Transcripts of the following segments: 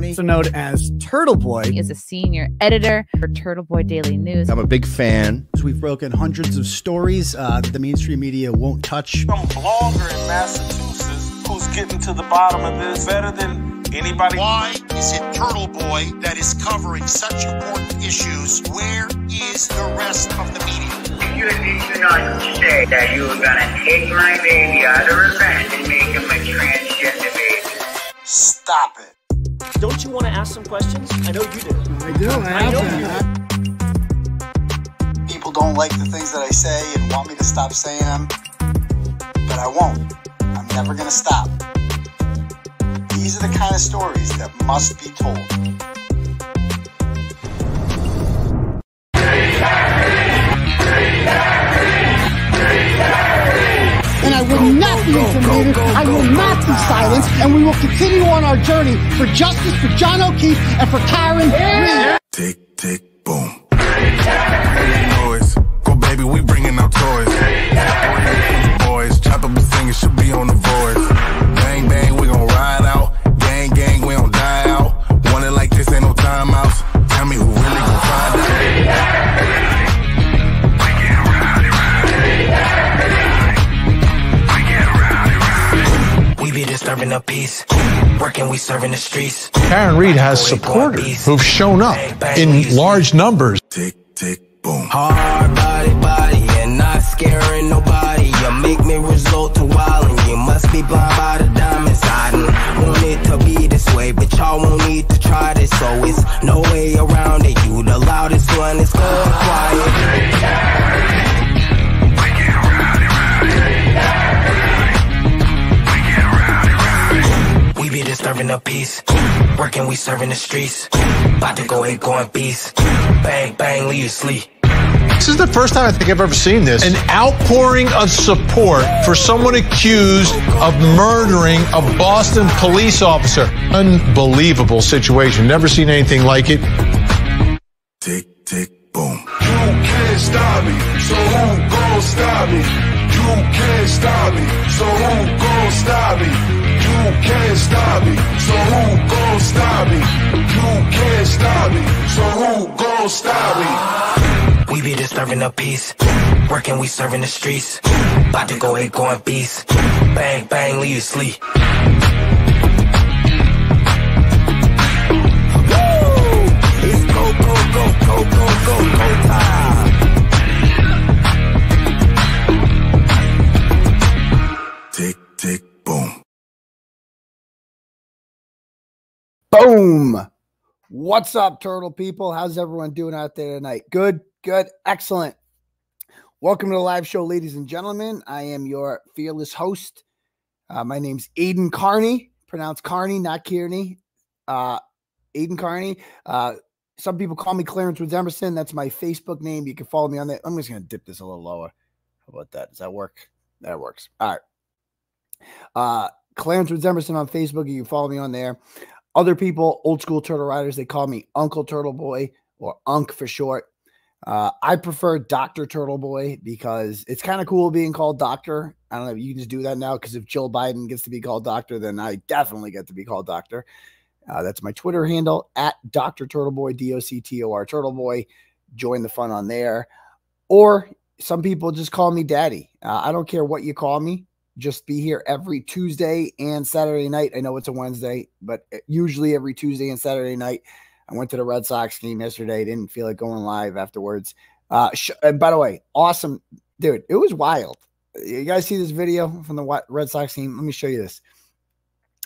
name's Carney. also known as Turtle Boy. He is a senior editor for Turtle Boy Daily News. I'm a big fan. We've broken hundreds of stories uh, that the mainstream media won't touch. Some blogger in Massachusetts who's getting to the bottom of this better than anybody. Why is it Turtle Boy that is covering such important issues? Where is the rest of the media? You did not say that you were gonna take my baby out of revenge and make him a transgender baby. Stop it. Don't you want to ask some questions? I know you do. I do. I have know that. People don't like the things that I say and want me to stop saying them, but I won't. I'm never gonna stop. These are the kind of stories that must be told. I will not be intimidated. I will not be silenced, and we will continue on our journey for justice for John O'Keefe and for Karen Read. Tick, tick, boom. Boys, go baby, we bringing toys. Boys, chop up the singing, should be on the voice. Bang, bang, we gon' ride out. Gang, gang, we don't die out. Want it like this, ain't no timeouts. Tell me who really We be disturbing the peace. Working, we serving the streets. Karen Read has supporters who've shown up in large numbers. Tick, tick, boom. Hard body, body, and not scaring nobody. You make me resort to wildin'. You must be blind by the diamonds. I didn't want it to be this way, but y'all won't need to try this. So it's no way around it. You the loudest one, it's going quiet. We be disturbing the peace. Working, we serving the streets. About to go ahead, going beast. Bang, bang, leave you sleep. This is the first time I think I've ever seen this. An outpouring of support for someone accused of murdering a Boston police officer. Unbelievable situation. Never seen anything like it. Tick, tick, boom. You can't stop me, so who gon' stop me? You can't stop me, so who gon' stop me? You can't stop me, so who gon' stop me? You can't stop me, so who gon' stop me? We be disturbing the peace. Working, we serving the streets. About to go ahead, going beast. Bang, bang, leave you sleep. It's go, go, go, go, go, go, go time. Tick, tick, boom. Boom. What's up, turtle people? How's everyone doing out there tonight? Good, good, excellent. Welcome to the live show, ladies and gentlemen. I am your fearless host. Uh, my name's Aidan Carney, pronounced Carney, not Kearney. Uh, Aidan Carney. Uh, some people call me Clarence Woods Emerson. That's my Facebook name. You can follow me on that. I'm just going to dip this a little lower. How about that? Does that work? That works. All right. Uh, Clarence Woods Emerson on Facebook. You can follow me on there. Other people, old school turtle riders, they call me Uncle Turtle Boy or Unc for short. Uh, I prefer Dr. Turtle Boy because it's kind of cool being called Doctor. I don't know if you can just do that now because if Jill Biden gets to be called Doctor, then I definitely get to be called Doctor. Uh, that's my Twitter handle at Dr. Turtle Boy, D O C T O R Turtle Boy. Join the fun on there. Or some people just call me Daddy. Uh, I don't care what you call me. Just be here every Tuesday and Saturday night. I know it's a Wednesday, but uh, usually every Tuesday and Saturday night. I went to the Red Sox game yesterday. Didn't feel like going live afterwards. Uh, sh- and by the way, awesome, dude. It was wild. You guys see this video from the Red Sox team? Let me show you this.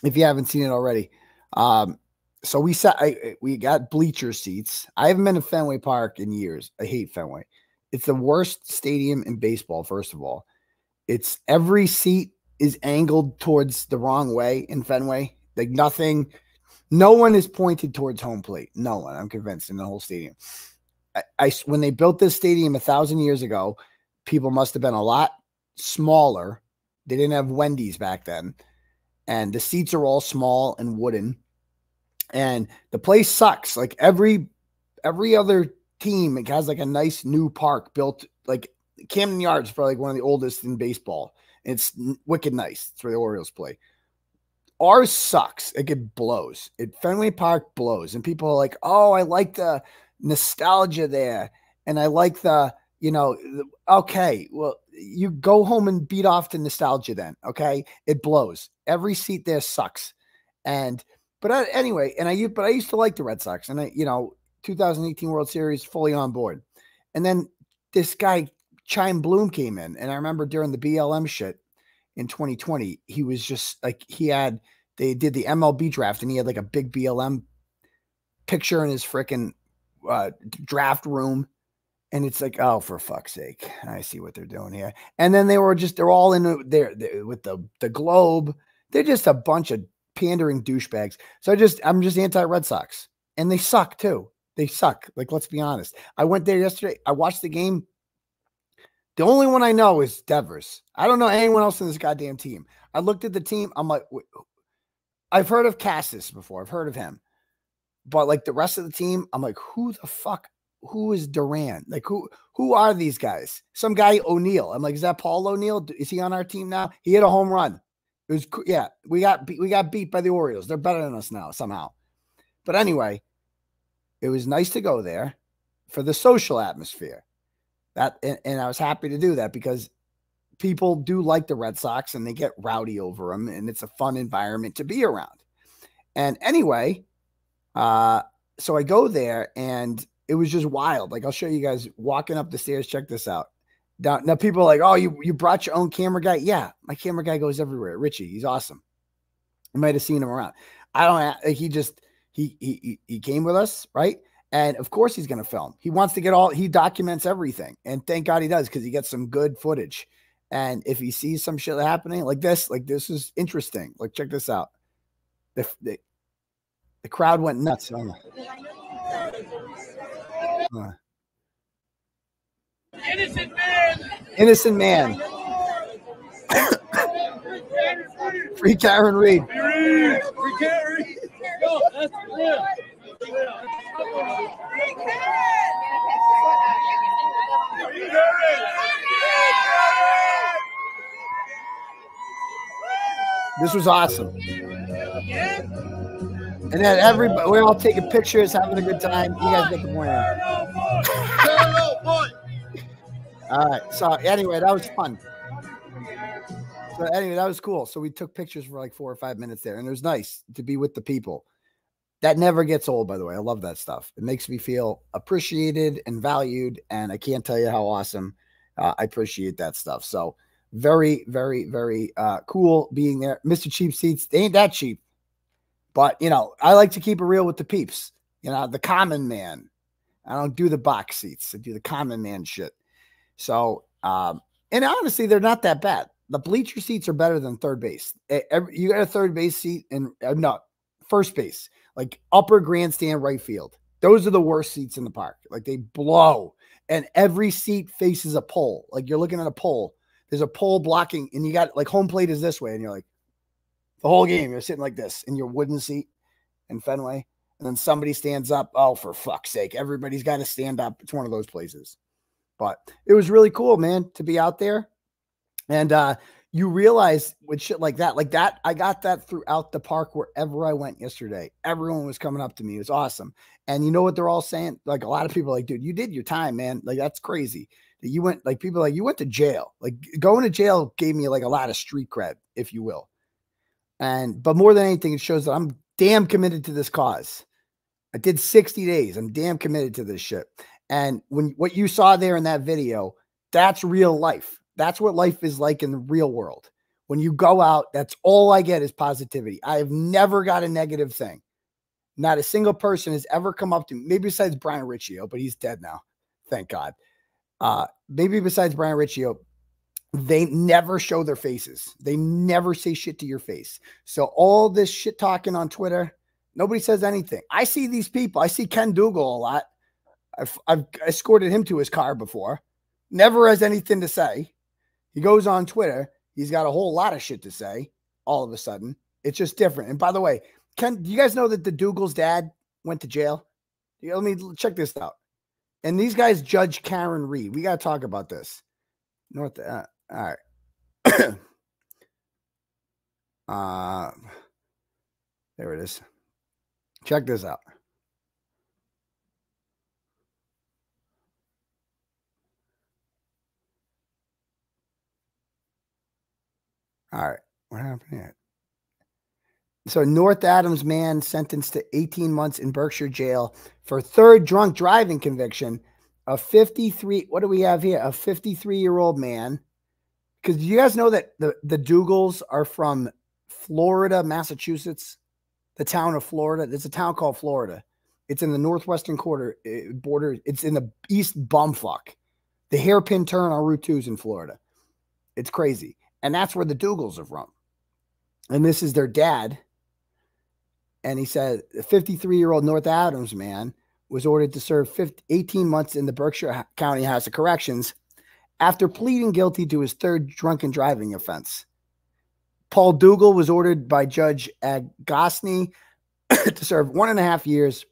If you haven't seen it already, um, so we sat. I, we got bleacher seats. I haven't been to Fenway Park in years. I hate Fenway. It's the worst stadium in baseball. First of all, it's every seat is angled towards the wrong way in Fenway. Like nothing, no one is pointed towards home plate. No one. I'm convinced in the whole stadium. I, I when they built this stadium a thousand years ago, people must have been a lot smaller. They didn't have Wendy's back then, and the seats are all small and wooden. And the place sucks. Like every every other team, it has like a nice new park built. Like Camden Yards, is probably like one of the oldest in baseball. It's wicked nice. It's where the Orioles play. ours sucks. Like it blows. It Fenway Park blows, and people are like, "Oh, I like the nostalgia there, and I like the, you know, the, okay, well, you go home and beat off the nostalgia then. Okay, it blows. Every seat there sucks, and but I, anyway, and I but I used to like the Red Sox, and I, you know, 2018 World Series fully on board, and then this guy Chaim Bloom came in, and I remember during the BLM shit in 2020, he was just like he had they did the MLB draft, and he had like a big BLM picture in his freaking uh, draft room. And it's like, oh, for fuck's sake! I see what they're doing here. And then they were just—they're all in there with the the globe. They're just a bunch of pandering douchebags. So I just, I'm just anti Red Sox, and they suck too. They suck. Like, let's be honest. I went there yesterday. I watched the game. The only one I know is Devers. I don't know anyone else in this goddamn team. I looked at the team. I'm like, wait, I've heard of Casas before. I've heard of him, but like the rest of the team, I'm like, who the fuck? Who is Duran? Like who? Who are these guys? Some guy O'Neill. I'm like, is that Paul O'Neill? Is he on our team now? He hit a home run. It was yeah. We got beat, we got beat by the Orioles. They're better than us now somehow. But anyway, it was nice to go there for the social atmosphere. That and, and I was happy to do that because people do like the Red Sox and they get rowdy over them, and it's a fun environment to be around. And anyway, uh, so I go there and it was just wild. Like I'll show you guys walking up the stairs. Check this out. Now, now people are like, oh, you you brought your own camera guy? Yeah, my camera guy goes everywhere. Richie, he's awesome. You might have seen him around. I don't. He just he he he came with us, right? And of course he's going to film. He wants to get all. He documents everything, and thank God he does because he gets some good footage. And if he sees some shit happening like this, like this is interesting. Like check this out. The the, the crowd went nuts. Uh, Innocent man. innocent man. Free Karen Read. Free Gary. Yo, that's real. This was awesome. And then everybody, we're all taking pictures, having a good time. You guys get the point. All right. So anyway, that was fun. So anyway, that was cool. So we took pictures for like four or five minutes there, and it was nice to be with the people. That never gets old, by the way. I love that stuff. It makes me feel appreciated and valued, and I can't tell you how awesome uh, I appreciate that stuff. So very, very, very uh, cool being there. Mr. Cheap Seats, they ain't that cheap, but you know, I like to keep it real with the peeps. You know, the common man. I don't do the box seats. I do the common man shit. So, um, and honestly, they're not that bad. The bleacher seats are better than third base. You got a third base seat and uh, no first base, like upper grandstand right field. Those are the worst seats in the park. Like they blow, and every seat faces a pole. Like you're looking at a pole. There's a pole blocking, and you got like home plate is this way, and you're like the whole game you're sitting like this in your wooden seat in Fenway, and then somebody stands up. Oh, for fuck's sake! Everybody's got to stand up. It's one of those places. But it was really cool, man, to be out there. And uh, you realize with shit like that, like that, I got that throughout the park wherever I went yesterday. Everyone was coming up to me. It was awesome. And you know what they're all saying? Like a lot of people, like, dude, you did your time, man. Like that's crazy. That you went, like people like you went to jail. Like going to jail gave me like a lot of street cred, if you will. And but more than anything, it shows that I'm damn committed to this cause. I did 60 days. I'm damn committed to this shit. And when what you saw there in that video, that's real life. That's what life is like in the real world. When you go out, that's all I get is positivity. I have never got a negative thing. Not a single person has ever come up to me, maybe besides Brian Riccio, but he's dead now. Thank God. Uh, maybe besides Brian Riccio, they never show their faces. They never say shit to your face. So all this shit talking on Twitter, nobody says anything. I see these people. I see Ken Dougal a lot. I've, I've escorted him to his car before. Never has anything to say. He goes on Twitter. He's got a whole lot of shit to say. All of a sudden, it's just different. And by the way, Ken, do you guys know that the Dougal's dad went to jail? Yeah, Let me check this out. And these guys judge Karen Read. We got to talk about this. North. Uh, all right. uh, There it is. Check this out. All right. What happened here? So, North Adams man sentenced to 18 months in Berkshire jail for third drunk driving conviction. A 53, what do we have here? A 53 year old man. Because you guys know that the, the Dougals are from Florida, Massachusetts, the town of Florida. There's a town called Florida. It's in the northwestern quarter uh, border. It's in the east bumfuck. The hairpin turn on Route 2 is in Florida. It's crazy. And that's where the Dougals are from. And this is their dad. And he said, a 53 year old North Adams man was ordered to serve 15, 18 months in the Berkshire County House of Corrections after pleading guilty to his third drunken driving offense. Paul Dougal was ordered by Judge Agostini to serve one and a half years,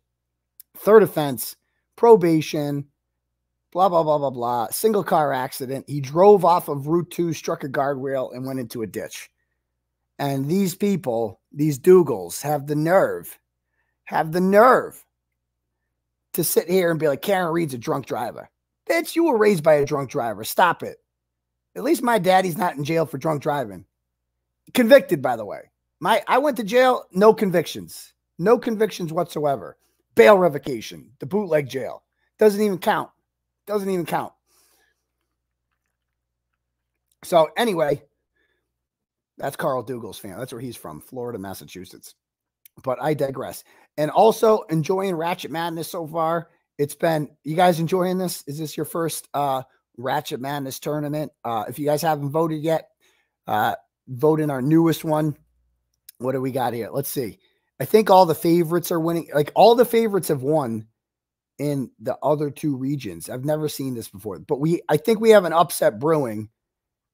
third offense, probation, blah, blah, blah, blah, blah. Single car accident. He drove off of Route 2, struck a guardrail, and went into a ditch. And these people, these Dougals, have the nerve, have the nerve to sit here and be like, Karen Read's a drunk driver. Bitch, you were raised by a drunk driver. Stop it. At least my daddy's not in jail for drunk driving. Convicted, by the way. My I went to jail, no convictions. No convictions whatsoever. Bail revocation, the bootleg jail. Doesn't even count. Doesn't even count. So anyway, that's Carl Dougal's fan. That's where he's from, Florida, Massachusetts. But I digress. And also enjoying Ratchet Madness so far. It's been you guys enjoying this? Is this your first uh Ratchet Madness tournament? Uh if you guys haven't voted yet, uh vote in our newest one. What do we got here? Let's see. I think all the favorites are winning. Like all the favorites have won in the other two regions. I've never seen this before, but we I think we have an upset brewing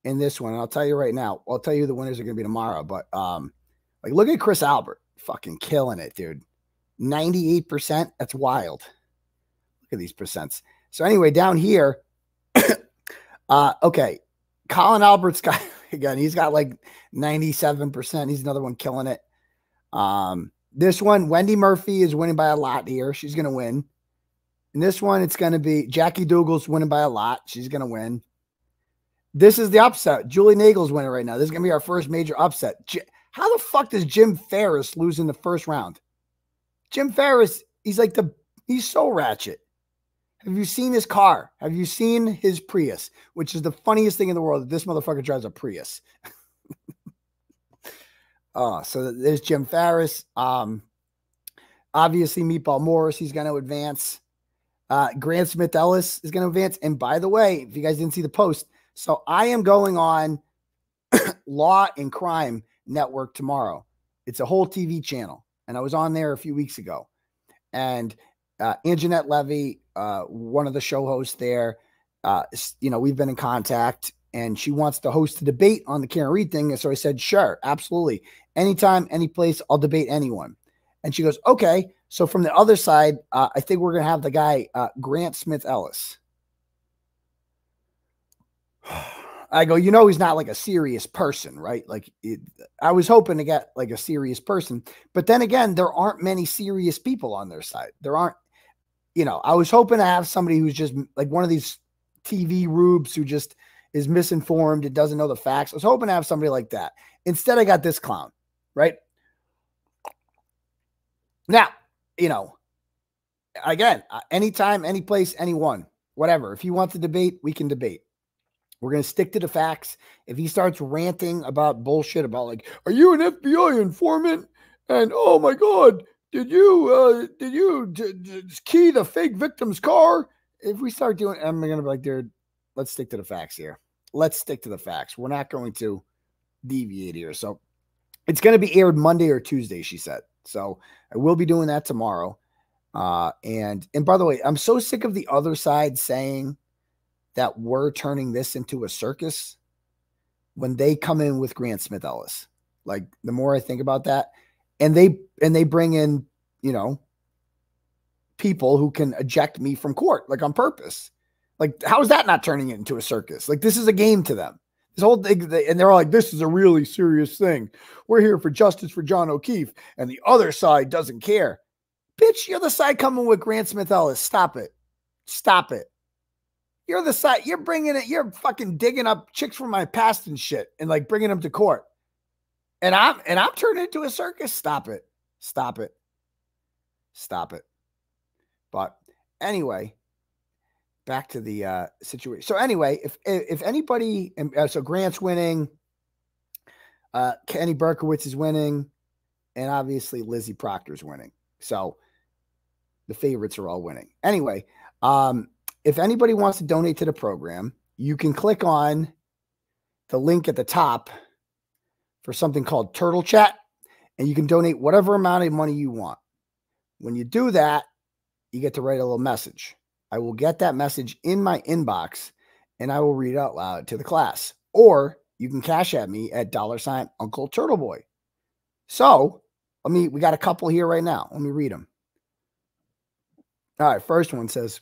in this one. I'll tell you right now. I'll tell you the winners are going to be tomorrow. But um, like look at Chris Albert, fucking killing it, dude. Ninety eight percent. That's wild. Look at these percents. So anyway, down here, uh, okay, Colin Albert's got again. He's got like ninety seven percent. He's another one killing it. Um, this one, Wendy Murphy is winning by a lot here. She's going to win. In this one, it's going to be Jackie Dougal's winning by a lot. She's going to win. This is the upset. Julie Nagel's winning right now. This is going to be our first major upset. J- How the fuck does Jim Ferris lose in the first round? Jim Ferris, he's like the, he's so ratchet. Have you seen his car? Have you seen his Prius? Which is the funniest thing in the world. This motherfucker drives a Prius. uh, so there's Jim Ferris. Um, obviously, Meatball Morris, he's going to advance. Uh, Grant Smith Ellis is going to advance. And by the way, if you guys didn't see the post, so I am going on Law and Crime Network tomorrow. It's a whole TV channel. And I was on there a few weeks ago. And uh, Angenette Levy, uh, one of the show hosts there, uh, you know, we've been in contact and she wants to host a debate on the Karen Read thing. And so I said, sure, absolutely. Anytime, any place, I'll debate anyone. And she goes, okay. So from the other side, uh, I think we're going to have the guy, uh, Grant Smith Ellis. I go, you know, he's not like a serious person, right? Like, it, I was hoping to get like a serious person, but then again, there aren't many serious people on their side. There aren't, you know, I was hoping to have somebody who's just like one of these TV rubes who just is misinformed and doesn't know the facts. I was hoping to have somebody like that. Instead, I got this clown, right? Now, you know, again, uh, anytime, any place, anyone, whatever. If you want to debate, we can debate. We're going to stick to the facts. If he starts ranting about bullshit about like, are you an FBI informant? And oh my God, did you uh did you key the fake victim's car? If we start doing, I'm going to be like, dude, let's stick to the facts here. Let's stick to the facts. We're not going to deviate here. So it's going to be aired Monday or Tuesday, she said. So I will be doing that tomorrow. Uh, and and by the way, I'm so sick of the other side saying that we're turning this into a circus when they come in with Grant Smith Ellis. Like the more I think about that, and they and they bring in, you know, people who can eject me from court, like on purpose. Like, how is that not turning it into a circus? Like, this is a game to them. This whole thing, and they're all like, "This is a really serious thing. We're here for justice for John O'Keefe, and the other side doesn't care." Bitch, you're the side coming with Grant Smith Ellis. Stop it. Stop it. You're the side. You're bringing it. You're fucking digging up chicks from my past and shit, and like bringing them to court. And I'm and I'm turning into a circus. Stop it. Stop it. Stop it. But anyway, back to the uh, situation. So anyway, if if anybody, uh, so Grant's winning, uh, Kenny Berkowitz is winning, and obviously Lizzie Proctor's winning. So the favorites are all winning. Anyway, um, if anybody wants to donate to the program, you can click on the link at the top for something called Turtle Chat, and you can donate whatever amount of money you want. When you do that, you get to write a little message. I will get that message in my inbox and I will read out loud to the class. Or you can cash at me at dollar sign Uncle Turtle Boy. So let me, we got a couple here right now. Let me read them. All right. First one says,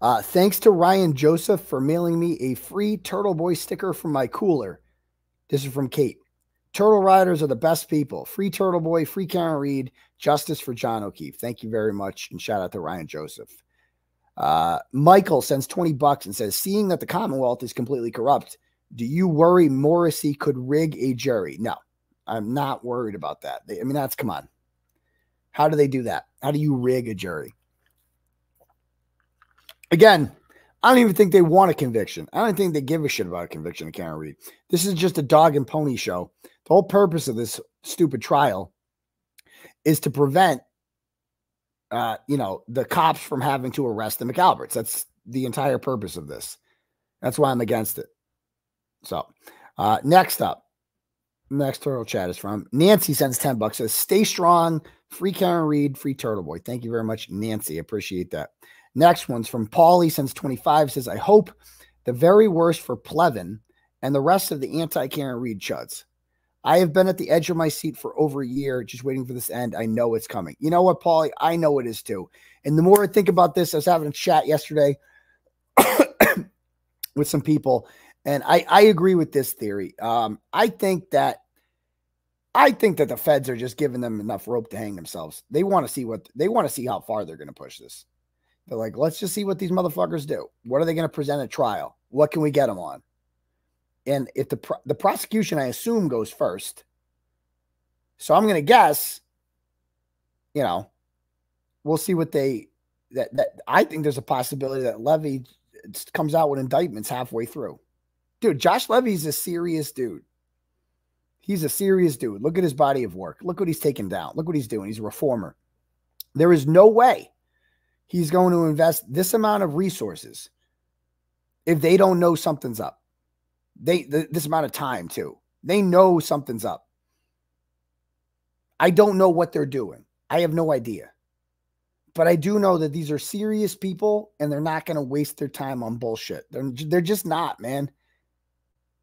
uh, thanks to Ryan Joseph for mailing me a free Turtle Boy sticker from my cooler. This is from Kate. Turtle Riders are the best people. Free Turtle Boy, free Karen Read, justice for John O'Keefe. Thank you very much. And shout out to Ryan Joseph. Uh, Michael sends 20 bucks and says, Seeing that the Commonwealth is completely corrupt, do you worry Morrissey could rig a jury? No, I'm not worried about that. They, I mean, that's come on. How do they do that? How do you rig a jury? Again, I don't even think they want a conviction. I don't think they give a shit about a conviction of Karen Read. This is just a dog and pony show. The whole purpose of this stupid trial is to prevent, uh, you know, the cops from having to arrest the McAlberts. That's the entire purpose of this. That's why I'm against it. So, uh, next up, next turtle chat is from Nancy sends 10 bucks, says, Stay strong, free Karen Read, free Turtle Boy. Thank you very much, Nancy. Appreciate that. Next one's from Paulie, sends 25, says, I hope the very worst for Plevin and the rest of the anti Karen Read chuds. I have been at the edge of my seat for over a year, just waiting for this end. I know it's coming. You know what, Paulie? I know it is too. And the more I think about this, I was having a chat yesterday with some people, and I, I agree with this theory. Um, I think that I think that the feds are just giving them enough rope to hang themselves. They want to see what they want to see how far they're going to push this. They're like, let's just see what these motherfuckers do. What are they going to present at trial? What can we get them on? And if the pro- the prosecution, I assume, goes first, so I'm going to guess, you know, we'll see what they that that I think there's a possibility that Levy comes out with indictments halfway through. Dude, Josh Levy's a serious dude. He's a serious dude. Look at his body of work. Look what he's taken down. Look what he's doing. He's a reformer. There is no way he's going to invest this amount of resources if they don't know something's up. They th- this amount of time too. They know something's up. I don't know what they're doing. I have no idea. But I do know that these are serious people and they're not going to waste their time on bullshit. They're they're just not, man.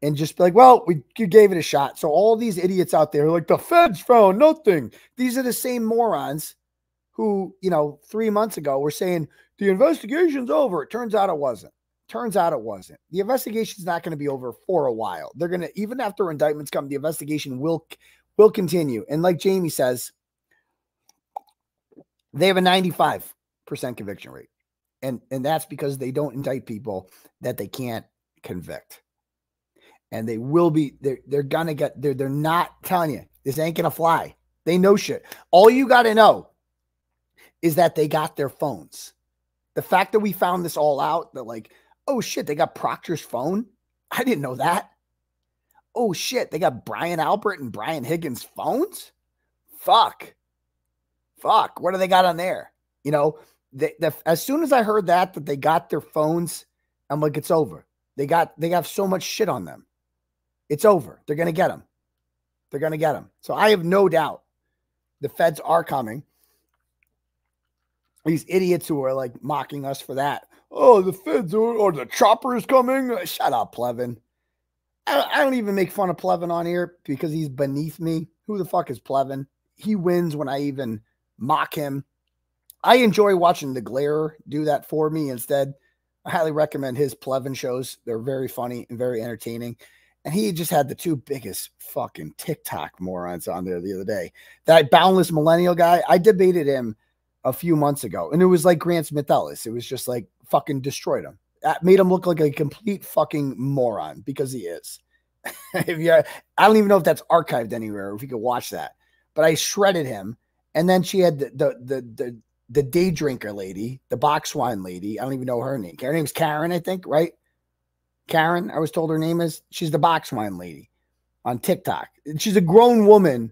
And just be like, well, we you gave it a shot. So all these idiots out there, like the feds found nothing. These are the same morons who, you know, three months ago were saying the investigation's over. It turns out it wasn't. Turns out it wasn't. The investigation's not going to be over for a while. They're going to even after indictments come, the investigation will will continue. And like Jamie says, they have a 95% conviction rate. And and that's because they don't indict people that they can't convict. And they will be they're they're gonna get they're they're not telling you this ain't gonna fly. They know shit. All you gotta know is that they got their phones. The fact that we found this all out, that like, oh shit, they got Proctor's phone. I didn't know that. Oh shit, they got Brian Albert and Brian Higgins phones. Fuck, fuck. What do they got on there? You know, they, the, as soon as I heard that that they got their phones, I'm like, it's over. They got they have so much shit on them. It's over. They're gonna get them. They're gonna get them. So I have no doubt the feds are coming these idiots who are like mocking us for that. Oh, the feds or, or the choppers coming. Shut up, Plevin. I, I, don't even make fun of Plevin on here because he's beneath me. Who the fuck is Plevin? He wins when I even mock him. I enjoy watching the Glare do that for me instead. I highly recommend his Plevin shows. They're very funny and very entertaining. And he just had the two biggest fucking TikTok morons on there the other day. That boundless millennial guy, I debated him a few months ago, and it was like Grant Smith Ellis. It was just like fucking destroyed him. That made him look like a complete fucking moron because he is. if you, I don't even know if that's archived anywhere. If you could watch that, but I shredded him. And then she had the the the the, the day drinker lady, the box wine lady. I don't even know her name. Her name's Karen, I think, right? Karen, I was told her name is. She's the box wine lady on TikTok. She's a grown woman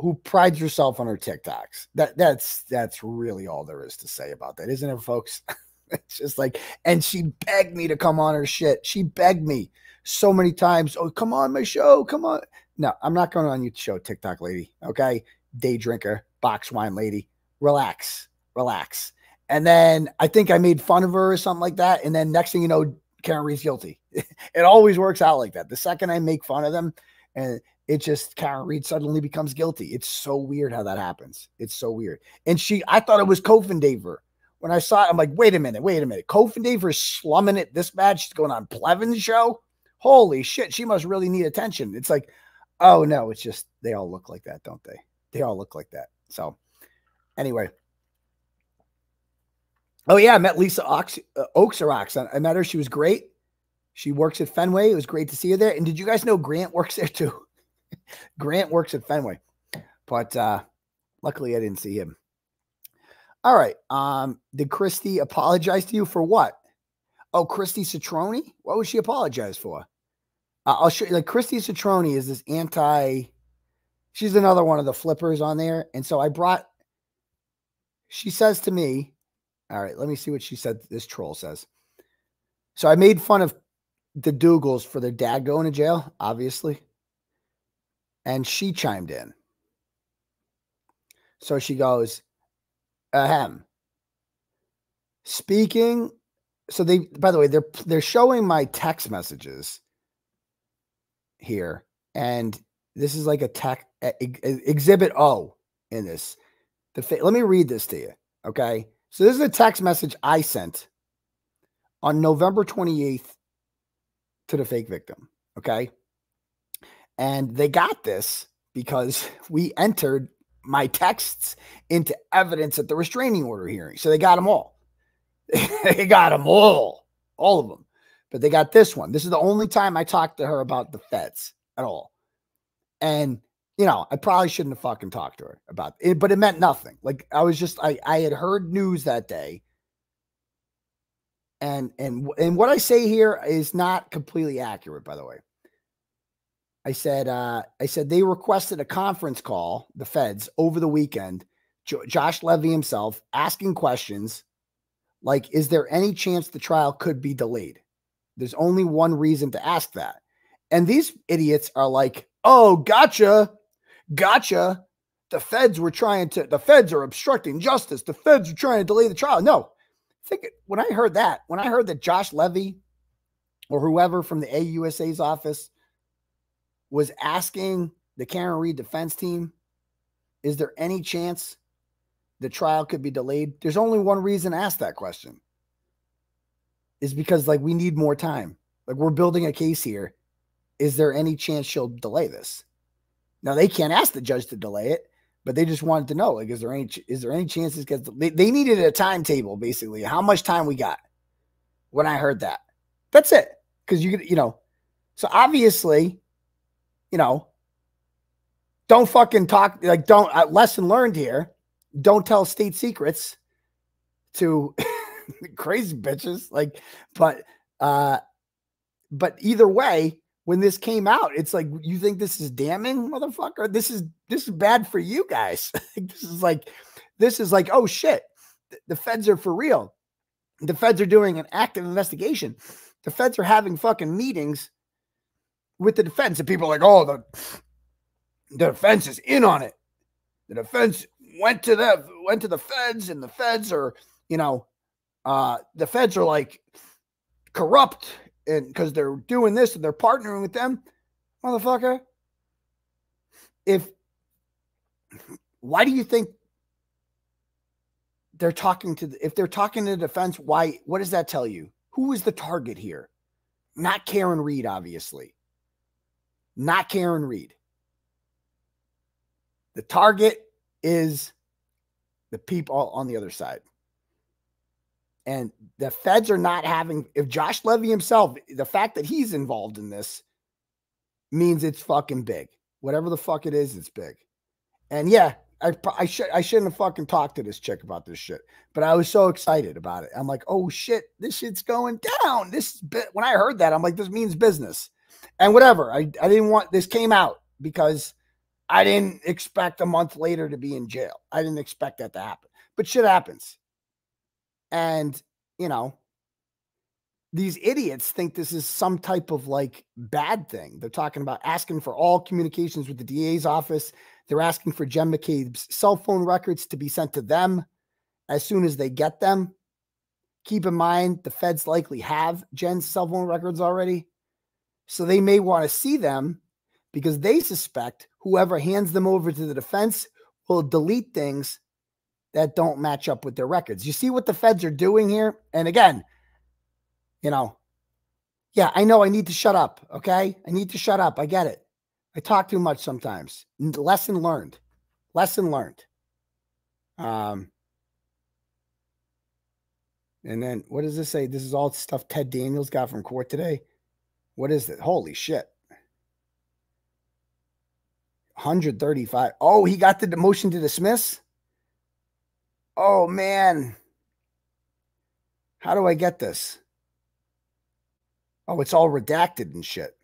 who prides herself on her TikToks. That that's that's really all there is to say about that, isn't it, folks? it's just like, and she begged me to come on her shit. She begged me so many times. Oh, come on my show, come on. No, I'm not going on your show, TikTok lady. Okay, day drinker, box wine lady. Relax, relax. And then I think I made fun of her or something like that. And then next thing you know, Karen Read's guilty. it always works out like that. The second I make fun of them, and it just Karen Read suddenly becomes guilty. It's so weird how that happens. It's so weird. And she, I thought it was Kofindaver. When I saw it, I'm like, wait a minute, wait a minute. Kofindaver is slumming it this bad. She's going on Plevin's show. Holy shit, she must really need attention. It's like, oh no, it's just they all look like that, don't they? They all look like that. So, anyway. Oh yeah, I met Lisa Ox, uh, Oaks. I met her. She was great. She works at Fenway. It was great to see her there. And did you guys know Grant works there too? Grant works at Fenway, but uh, luckily I didn't see him. All right. Um, did Christy apologize to you for what? Oh, Christy Citroni. What would she apologize for? Uh, I'll show you. Like Christy Citroni is this anti. She's another one of the flippers on there, and so I brought. She says to me, "All right, let me see what she said." This troll says. So I made fun of the Dougals for their dad going to jail, obviously. And she chimed in. So she goes, ahem. Speaking, so they by the way, they're they're showing my text messages here. And this is like a tech exhibit O in this. The let me read this to you. Okay. So this is a text message I sent on November 28th, to the fake victim. Okay. And they got this because we entered my texts into evidence at the restraining order hearing. So they got them all. they got them all, all of them. But they got this one. This is the only time I talked to her about the feds at all. And, you know, I probably shouldn't have fucking talked to her about it, but it meant nothing. Like I was just, I, I had heard news that day and and and what I say here is not completely accurate, by the way. I said uh, I said they requested a conference call, the feds, over the weekend. Jo- Josh Levy himself asking questions like, "Is there any chance the trial could be delayed?" There's only one reason to ask that, and these idiots are like, "Oh, gotcha, gotcha." The feds were trying to. The feds are obstructing justice. The feds are trying to delay the trial. No, think when I heard that, when I heard that Josh Levy or whoever from the AUSA's office was asking the Karen Read defense team, is there any chance the trial could be delayed? There's only one reason to ask that question. Is because like we need more time. Like we're building a case here. Is there any chance she'll delay this? Now they can't ask the judge to delay it but they just wanted to know like is there any is there any chances? Because they, they needed a timetable basically how much time we got when i heard that. That's it. Because you you know so obviously you know don't fucking talk like don't uh, lesson learned here don't tell state secrets to crazy bitches like but uh but either way when this came out, it's like you think this is damning, motherfucker. This is this is bad for you guys. this is like this is like oh shit, the feds are for real. The feds are doing an active investigation. The feds are having fucking meetings with the defense, and people are like, oh, the the defense is in on it. The defense went to the went to the feds, and the feds are, you know, uh, the feds are like corrupt and because they're doing this and they're partnering with them, motherfucker. If why do you think they're talking to the, if they're talking to the defense, why? What does that tell you? Who is the target here? Not Karen Read, obviously. Not Karen Read. The target is the people on the other side. And the feds are not having, if Josh Levy himself, the fact that he's involved in this means it's fucking big. Whatever the fuck it is, it's big. And yeah, I, I should I shouldn't have fucking talked to this chick about this shit, but I was so excited about it. I'm like, oh shit, this shit's going down. This when I heard that, I'm like, this means business, and whatever. I I didn't want this came out because I didn't expect a month later to be in jail. I didn't expect that to happen, but shit happens, and you know, these idiots think this is some type of like bad thing. They're talking about asking for all communications with the DA's office. They're asking for Jen McCabe's cell phone records to be sent to them as soon as they get them. Keep in mind, the feds likely have Jen's cell phone records already. So they may want to see them because they suspect whoever hands them over to the defense will delete things that don't match up with their records. You see what the feds are doing here? And again, you know, yeah, I know I need to shut up. Okay. I need to shut up. I get it. I talk too much sometimes. Lesson learned. Lesson learned. Um, and then what does this say? This is all stuff Ted Daniels got from court today. What is it? Holy shit. 135. Oh, he got the motion to dismiss. Oh, man. How do I get this? Oh, it's all redacted and shit.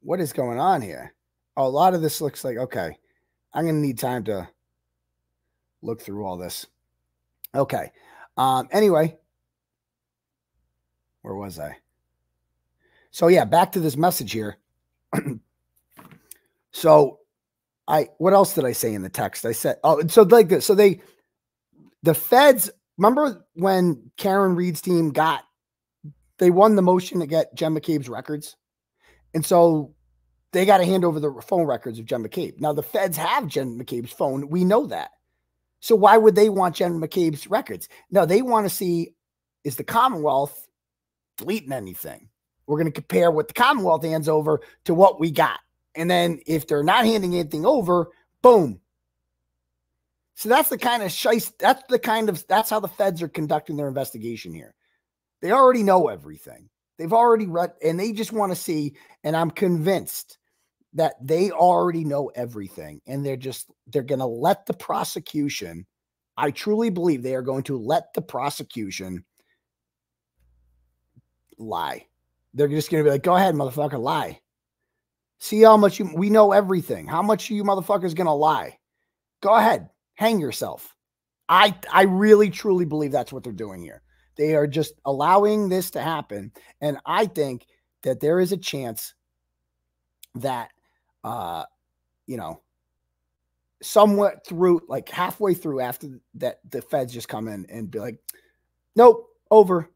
What is going on here? Oh, a lot of this looks like okay. I'm going to need time to look through all this. Okay. Um anyway, where was I? So yeah, back to this message here. so I what else did I say in the text? I said oh so like this. So they the feds remember when Karen Read's team got they won the motion to get Jen McCabe's records. And so they got to hand over the phone records of Jen McCabe. Now the feds have Jen McCabe's phone. We know that. So why would they want Jen McCabe's records? No, they want to see is the Commonwealth deleting anything. We're going to compare what the Commonwealth hands over to what we got. And then if they're not handing anything over, boom, so that's the kind of shice. That's the kind of that's how the feds are conducting their investigation here. They already know everything. They've already read, and they just want to see. And I'm convinced that they already know everything, and they're just they're going to let the prosecution. I truly believe they are going to let the prosecution lie. They're just going to be like, "Go ahead, motherfucker, lie." See how much you we know everything. How much you motherfuckers going to lie? Go ahead hang yourself. I I really truly believe that's what they're doing here. They are just allowing this to happen, and I think that there is a chance that, uh, you know, somewhat through, like halfway through, after that, the feds just come in and be like, "Nope, over.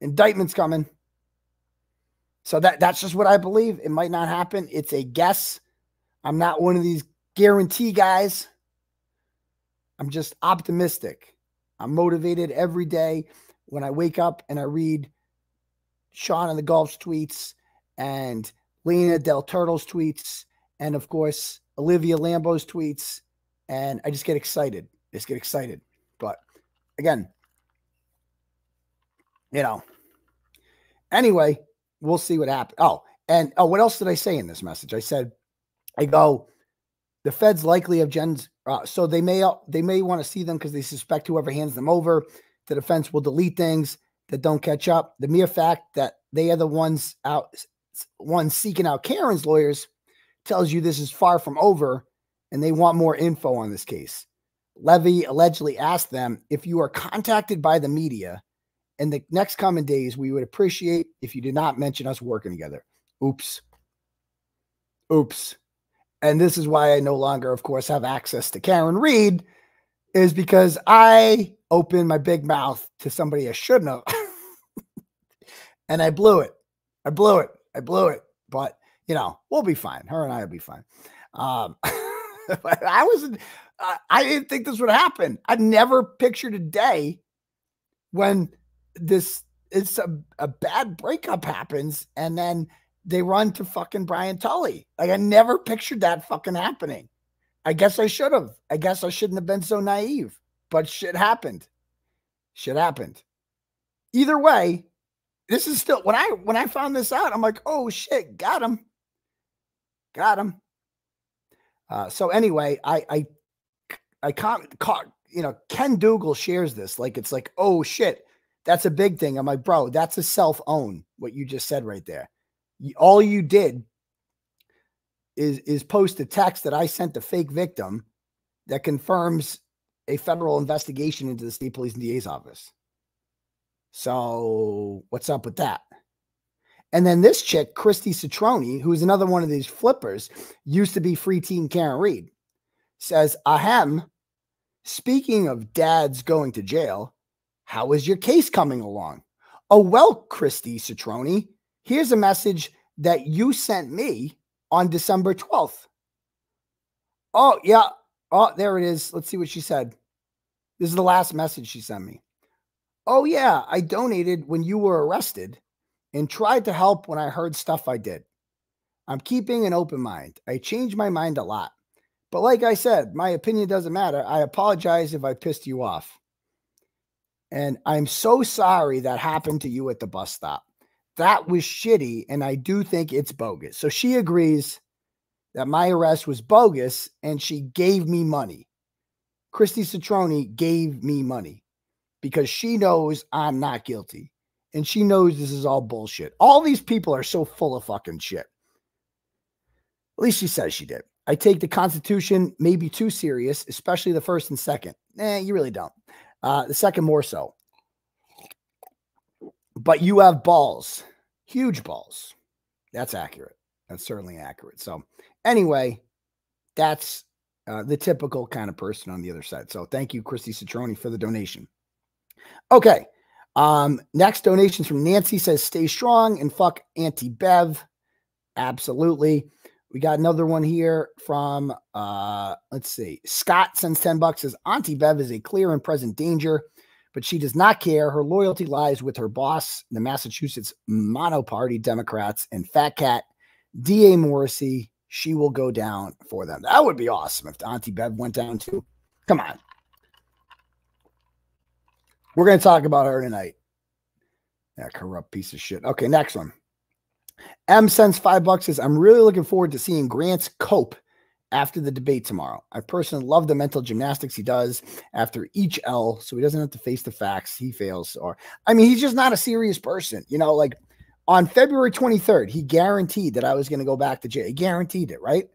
Indictment's coming." So that that's just what I believe. It might not happen. It's a guess. I'm not one of these guarantee guys. I'm just optimistic. I'm motivated every day when I wake up and I read Sean and the Golf's tweets and Lena Del Turtle's tweets and of course Olivia Lambo's tweets and I just get excited. Just get excited. But again, you know. Anyway, we'll see what happens. Oh, and oh, what else did I say in this message? I said, I go, the feds likely have Jen's uh, so they may they may want to see them because they suspect whoever hands them over, the defense will delete things that don't catch up. The mere fact that they are the ones out ones seeking out Karen's lawyers tells you this is far from over, and they want more info on this case. Levy allegedly asked them if you are contacted by the media in the next coming days, we would appreciate if you did not mention us working together. Oops. Oops and this is why I no longer, of course, have access to Karen Read, is because I opened my big mouth to somebody I shouldn't have. and I blew it. I blew it. I blew it. But, you know, we'll be fine. Her and I will be fine. Um, I wasn't. I didn't think this would happen. I never pictured a day when this it's a, a bad breakup happens and then they run to fucking Brian Tully. Like I never pictured that fucking happening. I guess I should have. I guess I shouldn't have been so naive, but shit happened. Shit happened. Either way, this is still when I when I found this out, I'm like, oh shit, got him. Got him. Uh, so anyway, I I I can't caught you know Ken Dougal shares this like it's like oh shit that's a big thing. I'm like bro that's a self own what you just said right there. All you did is is post a text that I sent the fake victim that confirms a federal investigation into the state police and DA's office. So what's up with that? And then this chick, Christy Citroni, who's another one of these flippers, used to be free team Karen Read, says, Ahem, speaking of dads going to jail, how is your case coming along? Oh, well, Christy Citroni, here's a message that you sent me on December 12th. Oh, yeah. Oh, there it is. Let's see what she said. This is the last message she sent me. Oh, yeah. I donated when you were arrested and tried to help when I heard stuff I did. I'm keeping an open mind. I change my mind a lot. But like I said, my opinion doesn't matter. I apologize if I pissed you off. And I'm so sorry that happened to you at the bus stop. That was shitty. And I do think it's bogus. So she agrees that my arrest was bogus and she gave me money. Christy Citroni gave me money because she knows I'm not guilty and she knows this is all bullshit. All these people are so full of fucking shit. At least she says she did. I take the Constitution maybe too serious, especially the first and second. Eh, you really don't. Uh, the second more so. But you have balls, huge balls. That's accurate. That's certainly accurate. So, anyway, that's uh, the typical kind of person on the other side. So, thank you, Christy Citroni, for the donation. Okay. Um, next donations from Nancy says, stay strong and fuck Auntie Bev. Absolutely. We got another one here from uh let's see. Scott sends 10 bucks says Auntie Bev is a clear and present danger, but she does not care. Her loyalty lies with her boss, the Massachusetts Mono Party Democrats, and Fat Cat DA Morrissey. She will go down for them. That would be awesome if Auntie Bev went down too. Come on. We're going to talk about her tonight. That corrupt piece of shit. Okay, next one. M sends five bucks says, I'm really looking forward to seeing Grant's cope after the debate tomorrow. I personally love the mental gymnastics he does after each L, so he doesn't have to face the facts. He fails. Or, I mean, he's just not a serious person. You know, like on February 23rd, he guaranteed that I was going to go back to jail. He guaranteed it, right?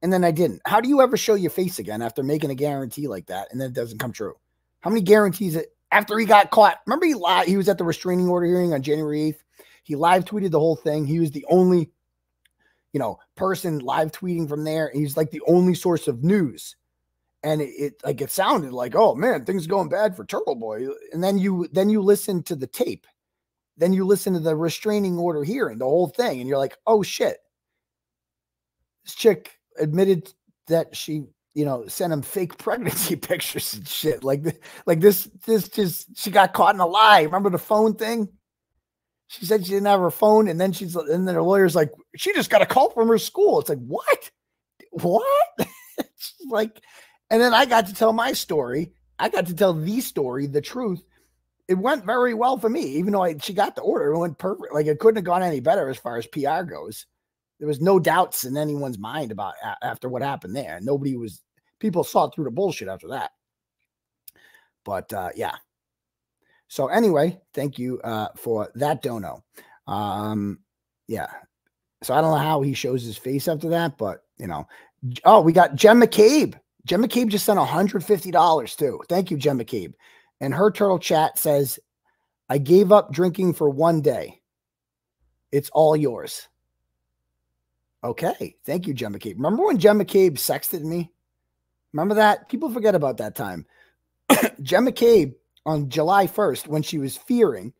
And then I didn't. How do you ever show your face again after making a guarantee like that and then it doesn't come true? How many guarantees it after he got caught. Remember, he lied. He was at the restraining order hearing on January 8th. He live tweeted the whole thing. He was the only, you know, person live tweeting from there. He's like the only source of news. And it, it like it sounded like, oh man, things going bad for Turtle Boy. And then you then you listen to the tape. Then you listen to the restraining order hearing, the whole thing, and you're like, oh shit. This chick admitted that she you know, sent him fake pregnancy pictures and shit. Like, like this, this just she got caught in a lie. Remember the phone thing? She said she didn't have her phone, and then she's and then her lawyer's like, she just got a call from her school. It's like, what? What? it's like, and then I got to tell my story. I got to tell the story, the truth. It went very well for me, even though I she got the order. It went perfect. Like it couldn't have gone any better as far as PR goes there was no doubts in anyone's mind about after what happened there. Nobody was people saw through the bullshit after that. But uh, yeah. So anyway, thank you uh, for that dono. Um, yeah. So I don't know how he shows his face after that, but you know. Oh, we got Jen McCabe. Jen McCabe just sent $150 too. Thank you, Jen McCabe. And her turtle chat says, I gave up drinking for one day. It's all yours. Okay. Thank you, Jen McCabe. Remember when Jen McCabe sexted me? Remember that? People forget about that time. Jen McCabe on July 1st, when she was fearing,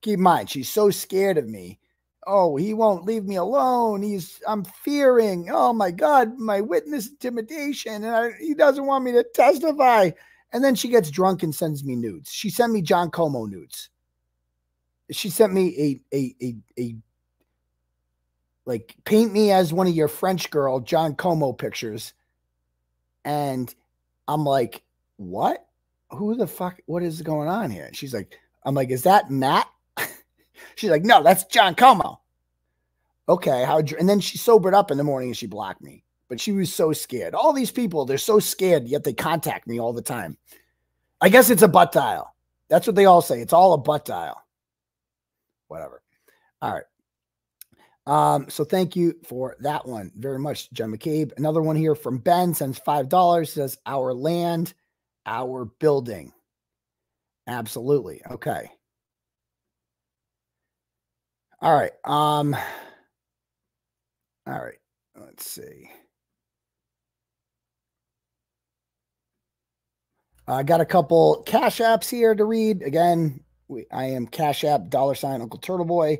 keep in mind, she's so scared of me Oh, he won't leave me alone. He's, I'm fearing. Oh my God, my witness intimidation. And I, he doesn't want me to testify. And then she gets drunk and sends me nudes. She sent me John Como nudes. She sent me a, a, a, a, like, paint me as one of your French girl, John Como pictures. And I'm like, what? Who the fuck? What is going on here? She's like, I'm like, is that Matt? She's like, no, that's John Como. Okay, how? And then she sobered up in the morning and she blocked me. But she was so scared. All these people, they're so scared, yet they contact me all the time. I guess it's a butt dial. That's what they all say. It's all a butt dial. Whatever. All right. Um, so thank you for that one very much, Jen McCabe. Another one here from Ben sends five dollars, says our land, our building. Absolutely. Okay. All right. Um, all right. Let's see. I got a couple cash apps here to read. Again, we, I am Cash App dollar sign Uncle Turtle Boy.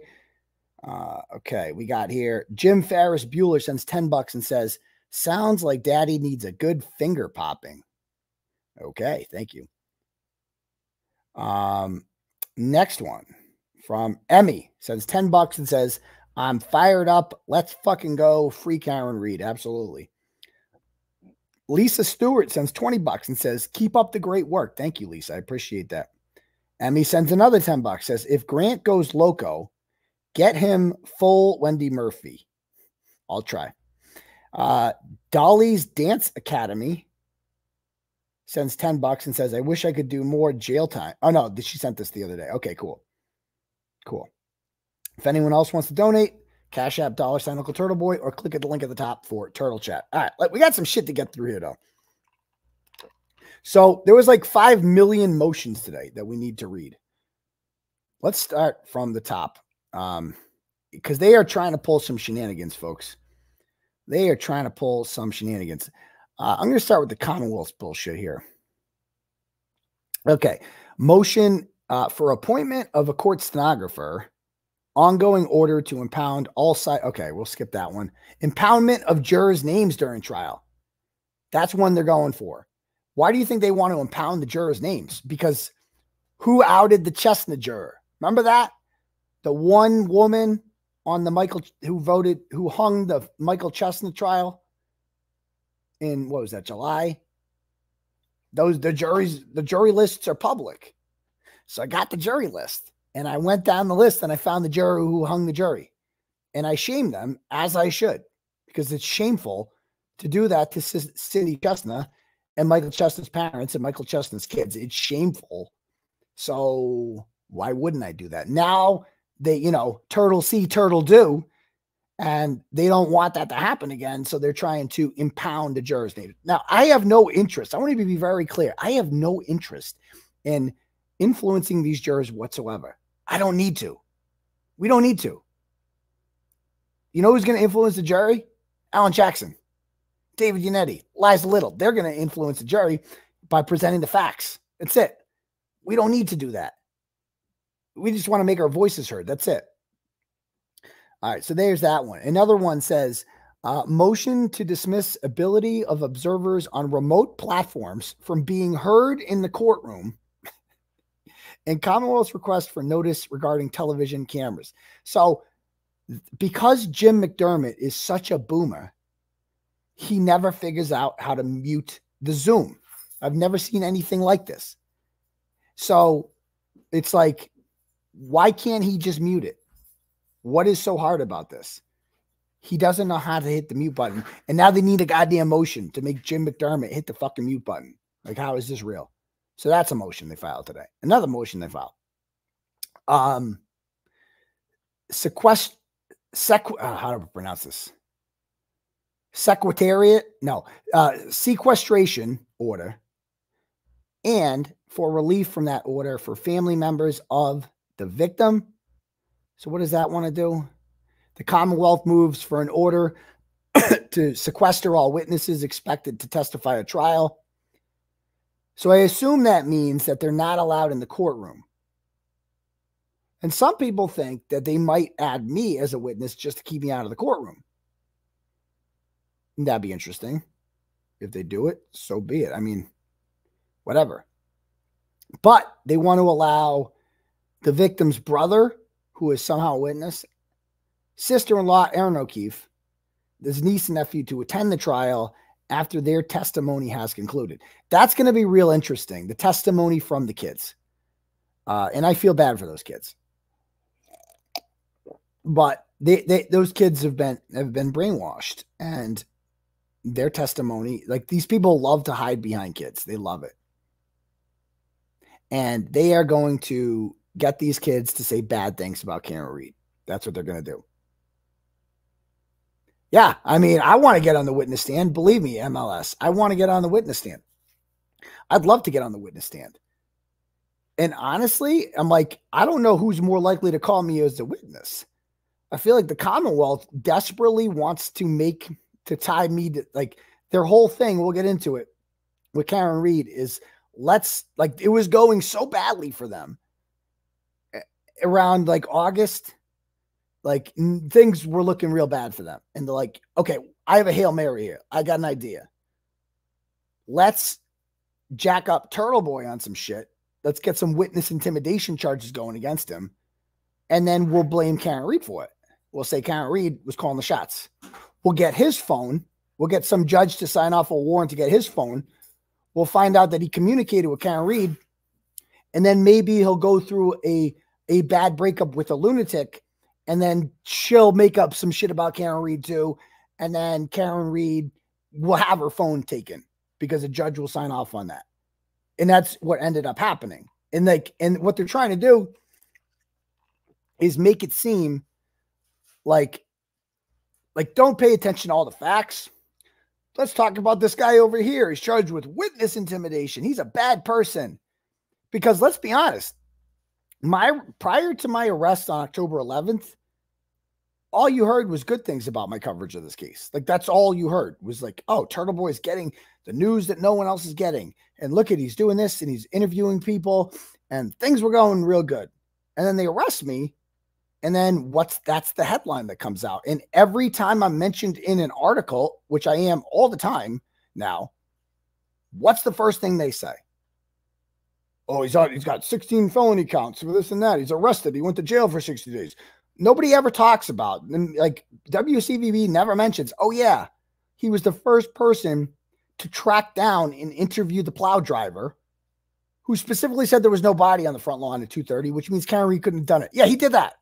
Uh, okay, we got here Jim Ferris Bueller sends 10 bucks and says, Sounds like daddy needs a good finger popping. Okay, thank you. Um, next one from Emmy sends 10 bucks and says, I'm fired up. Let's fucking go. Free Karen Read. Absolutely. Lisa Stewart sends 20 bucks and says, Keep up the great work. Thank you, Lisa. I appreciate that. Emmy sends another 10 bucks, says, If Grant goes loco, get him full Wendy Murphy. I'll try. Uh, Dolly's Dance Academy sends 10 bucks and says, I wish I could do more jail time. Oh, no, she sent this the other day. Okay, cool. Cool. If anyone else wants to donate, Cash App, dollar sign Uncle Turtle Boy, or click at the link at the top for Turtle Chat. All right, we got some shit to get through here, though. So there was like 5 million motions today that we need to read. Let's start from the top. Um, because they are trying to pull some shenanigans, folks. They are trying to pull some shenanigans. Uh, I'm going to start with the Commonwealth's bullshit here. Okay. Motion uh, for appointment of a court stenographer ongoing order to impound all side. Okay, we'll skip that one. Impoundment of jurors' names during trial. That's one they're going for. Why do you think they want to impound the jurors' names? Because who outed the Chesna juror? Remember that? The one woman on the Michael who voted, who hung the Michael Chesna trial in what was that, July? Those the juries, the jury lists are public. So I got the jury list. And I went down the list and I found the juror who hung the jury. And I shamed them as I should because it's shameful to do that to Cindy Chesna and Michael Chesna's parents and Michael Chesna's kids. It's shameful. So why wouldn't I do that? Now they, you know, turtle see, turtle do. And they don't want that to happen again. So they're trying to impound the jurors'. Now, I have no interest. I want to be very clear. I have no interest in influencing these jurors whatsoever. I don't need to. We don't need to. You know who's going to influence the jury? Alan Jackson, David Yannetti, Liza Little. They're going to influence the jury by presenting the facts. That's it. We don't need to do that. We just want to make our voices heard. That's it. All right. So there's that one. Another one says uh, motion to dismiss ability of observers on remote platforms from being heard in the courtroom and Commonwealth's request for notice regarding television cameras. So, because Jim McDermott is such a boomer, he never figures out how to mute the Zoom. I've never seen anything like this. So, it's like, why can't he just mute it? What is so hard about this? He doesn't know how to hit the mute button. And now they need a goddamn motion to make Jim McDermott hit the fucking mute button. Like, how is this real? So that's a motion they filed today. Another motion they filed. Um, sequest, sequ, uh, how do I pronounce this? Secretariat, no, uh, sequestration order, and for relief from that order for family members of the victim. So, what does that want to do? The Commonwealth moves for an order to sequester all witnesses expected to testify at trial so I assume that means that they're not allowed in the courtroom. And some people think that they might add me as a witness just to keep me out of the courtroom. That'd be interesting. If they do it, so be it. I mean, whatever. But they want to allow the victim's brother, who is somehow a witness, sister in law, Erin O'Keefe, his niece and nephew to attend the trial after their testimony has concluded. That's going to be real interesting. The testimony from the kids. Uh, and I feel bad for those kids. But they, they those kids have been have been brainwashed and their testimony, like these people love to hide behind kids. They love it. And they are going to get these kids to say bad things about Karen Read. That's what they're going to do. Yeah, I mean, I want to get on the witness stand. Believe me, MLS, I want to get on the witness stand. I'd love to get on the witness stand. And honestly, I'm like, I don't know who's more likely to call me as a witness. I feel like the Commonwealth desperately wants to make to tie me to like their whole thing. We'll get into it with Karen Read. is let's like it was going so badly for them around like August. Like things were looking real bad for them. And they're like, okay, I have a Hail Mary here. I got an idea. Let's jack up Turtle Boy on some shit. Let's get some witness intimidation charges going against him. And then we'll blame Karen Read for it. We'll say Karen Read was calling the shots. We'll get his phone. We'll get some judge to sign off a warrant to get his phone. We'll find out that he communicated with Karen Read. And then maybe he'll go through a, a bad breakup with a lunatic. And then she'll make up some shit about Karen Read too. And then Karen Read will have her phone taken because a judge will sign off on that. And that's what ended up happening. And like, and what they're trying to do is make it seem like like, don't pay attention to all the facts. Let's talk about this guy over here. He's charged with witness intimidation. He's a bad person. Because let's be honest, my prior to my arrest on October 11th, all you heard was good things about my coverage of this case. Like that's all you heard was like, oh, Turtle Boy's getting the news that no one else is getting. And look at he's doing this and he's interviewing people and things were going real good. And then they arrest me and then what's that's the headline that comes out. And every time I'm mentioned in an article, which I am all the time now, what's the first thing they say? Oh, he's on, he's got 16 felony counts for this and that. He's arrested. He went to jail for 60 days. Nobody ever talks about and like WCVB never mentions, oh yeah, he was the first person to track down and interview the plow driver who specifically said there was no body on the front lawn at 2:30, which means Karen Read couldn't have done it. Yeah, he did that.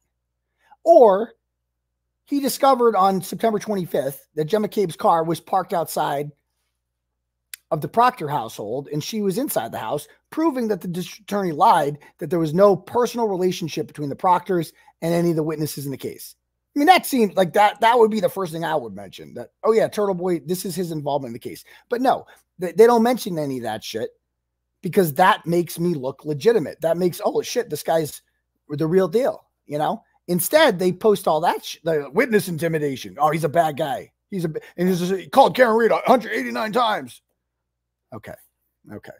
Or he discovered on September 25th that Jen McCabe's car was parked outside of the Proctor household and she was inside the house, proving that the district attorney lied that there was no personal relationship between the Proctors and any of the witnesses in the case. I mean, that seems like that that would be the first thing I would mention. That oh yeah, Turtle Boy, this is his involvement in the case. But no, they, they don't mention any of that shit because that makes me look legitimate. That makes oh shit, this guy's the real deal, you know? Instead, they post all that sh- the witness intimidation. Oh, he's a bad guy. He's a and he's just, he called Karen Read 189 times. Okay, okay.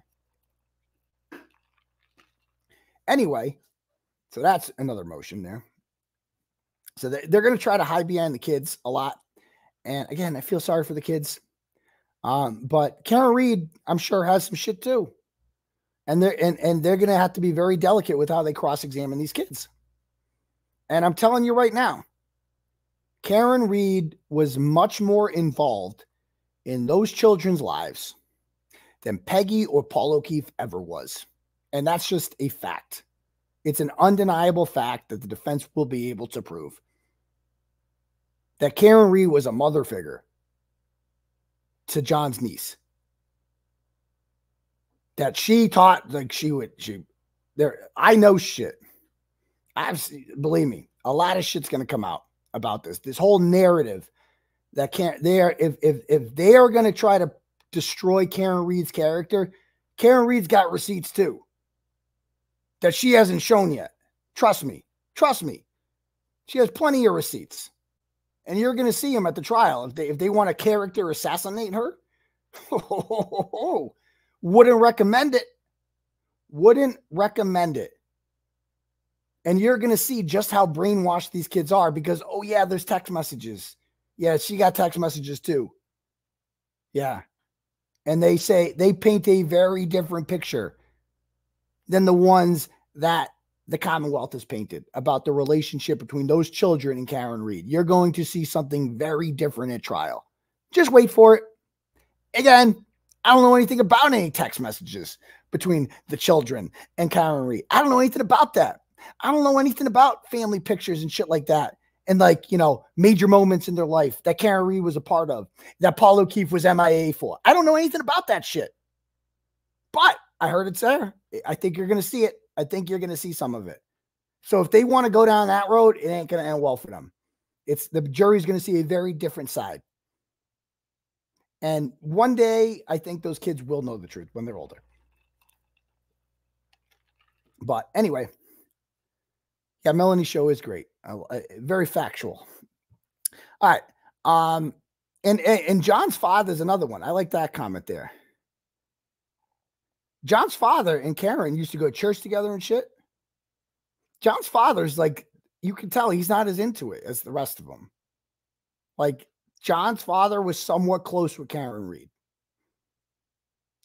Anyway, so that's another motion there. So they, they're going to try to hide behind the kids a lot. And again, I feel sorry for the kids. Um, but Karen Read, I'm sure, has some shit too. And they're and, and they're gonna have to be very delicate with how they cross-examine these kids. And I'm telling you right now, Karen Read was much more involved in those children's lives than Peggy or Paul O'Keefe ever was. And that's just a fact. It's an undeniable fact that the defense will be able to prove that Karen Read was a mother figure to John's niece. That she taught, like she would, she, there, I know shit. I've believe me, a lot of shit's going to come out about this. This whole narrative that can't there if if if they are going to try to destroy Karen Read's character, Karen Read's got receipts too that she hasn't shown yet. Trust me. Trust me. She has plenty of receipts. And you're going to see them at the trial if they if they want to character assassinate her. wouldn't recommend it. Wouldn't recommend it. And you're going to see just how brainwashed these kids are because, oh, yeah, there's text messages. Yeah, she got text messages too. Yeah. And they say they paint a very different picture than the ones that the Commonwealth has painted about the relationship between those children and Karen Read. You're going to see something very different at trial. Just wait for it. Again, I don't know anything about any text messages between the children and Karen Read. I don't know anything about that. I don't know anything about family pictures and shit like that. And like, you know, major moments in their life that Karen Read was a part of, that Paul O'Keefe was MIA for. I don't know anything about that shit. But I heard it's there. I think you're going to see it. I think you're going to see some of it. So if they want to go down that road, it ain't to end well for them. It's the jury's going to see a very different side. And one day, I think those kids will know the truth when they're older. But anyway, yeah, Melanie's show is great. Uh, very factual. All right. Um, and, and and John's father is another one. I like that comment there. John's father and Karen used to go to church together and shit. John's father's like, you can tell he's not as into it as the rest of them. Like John's father was somewhat close with Karen Read.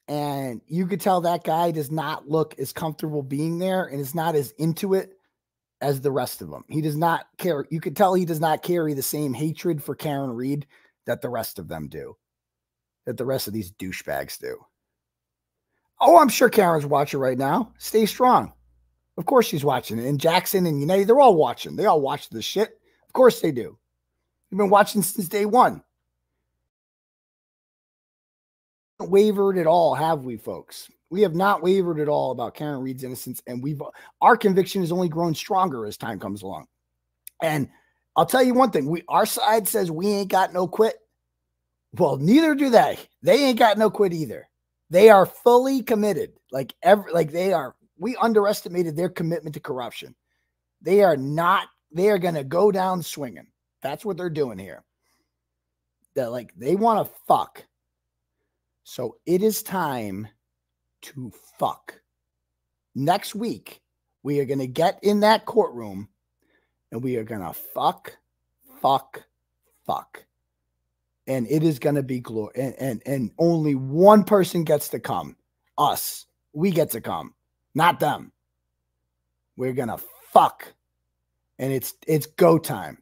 And you could tell that guy does not look as comfortable being there and is not as into it as the rest of them. He does not care. You could tell he does not carry the same hatred for Karen Read that the rest of them do, that the rest of these douchebags do. Oh, I'm sure Karen's watching right now. Stay strong. Of course she's watching. And Jackson and Yannetti, they're all watching. They all watch this shit. Of course they do. You've been watching since day one. Wavered at all, have we, folks? We have not wavered at all about Karen Read's innocence, and we've our conviction has only grown stronger as time comes along. And I'll tell you one thing: we our side says we ain't got no quit. Well, neither do they. They ain't got no quit either. They are fully committed. Like every like they are. We underestimated their commitment to corruption. They are not. They are going to go down swinging. That's what they're doing here. That like they want to fuck. So it is time to fuck. Next week, we are going to get in that courtroom and we are going to fuck, fuck, fuck. And it is going to be glory. And, and, and only one person gets to come us. We get to come, not them. We're going to fuck. And it's it's go time.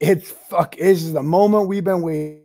It's fuck. This is the moment we've been waiting.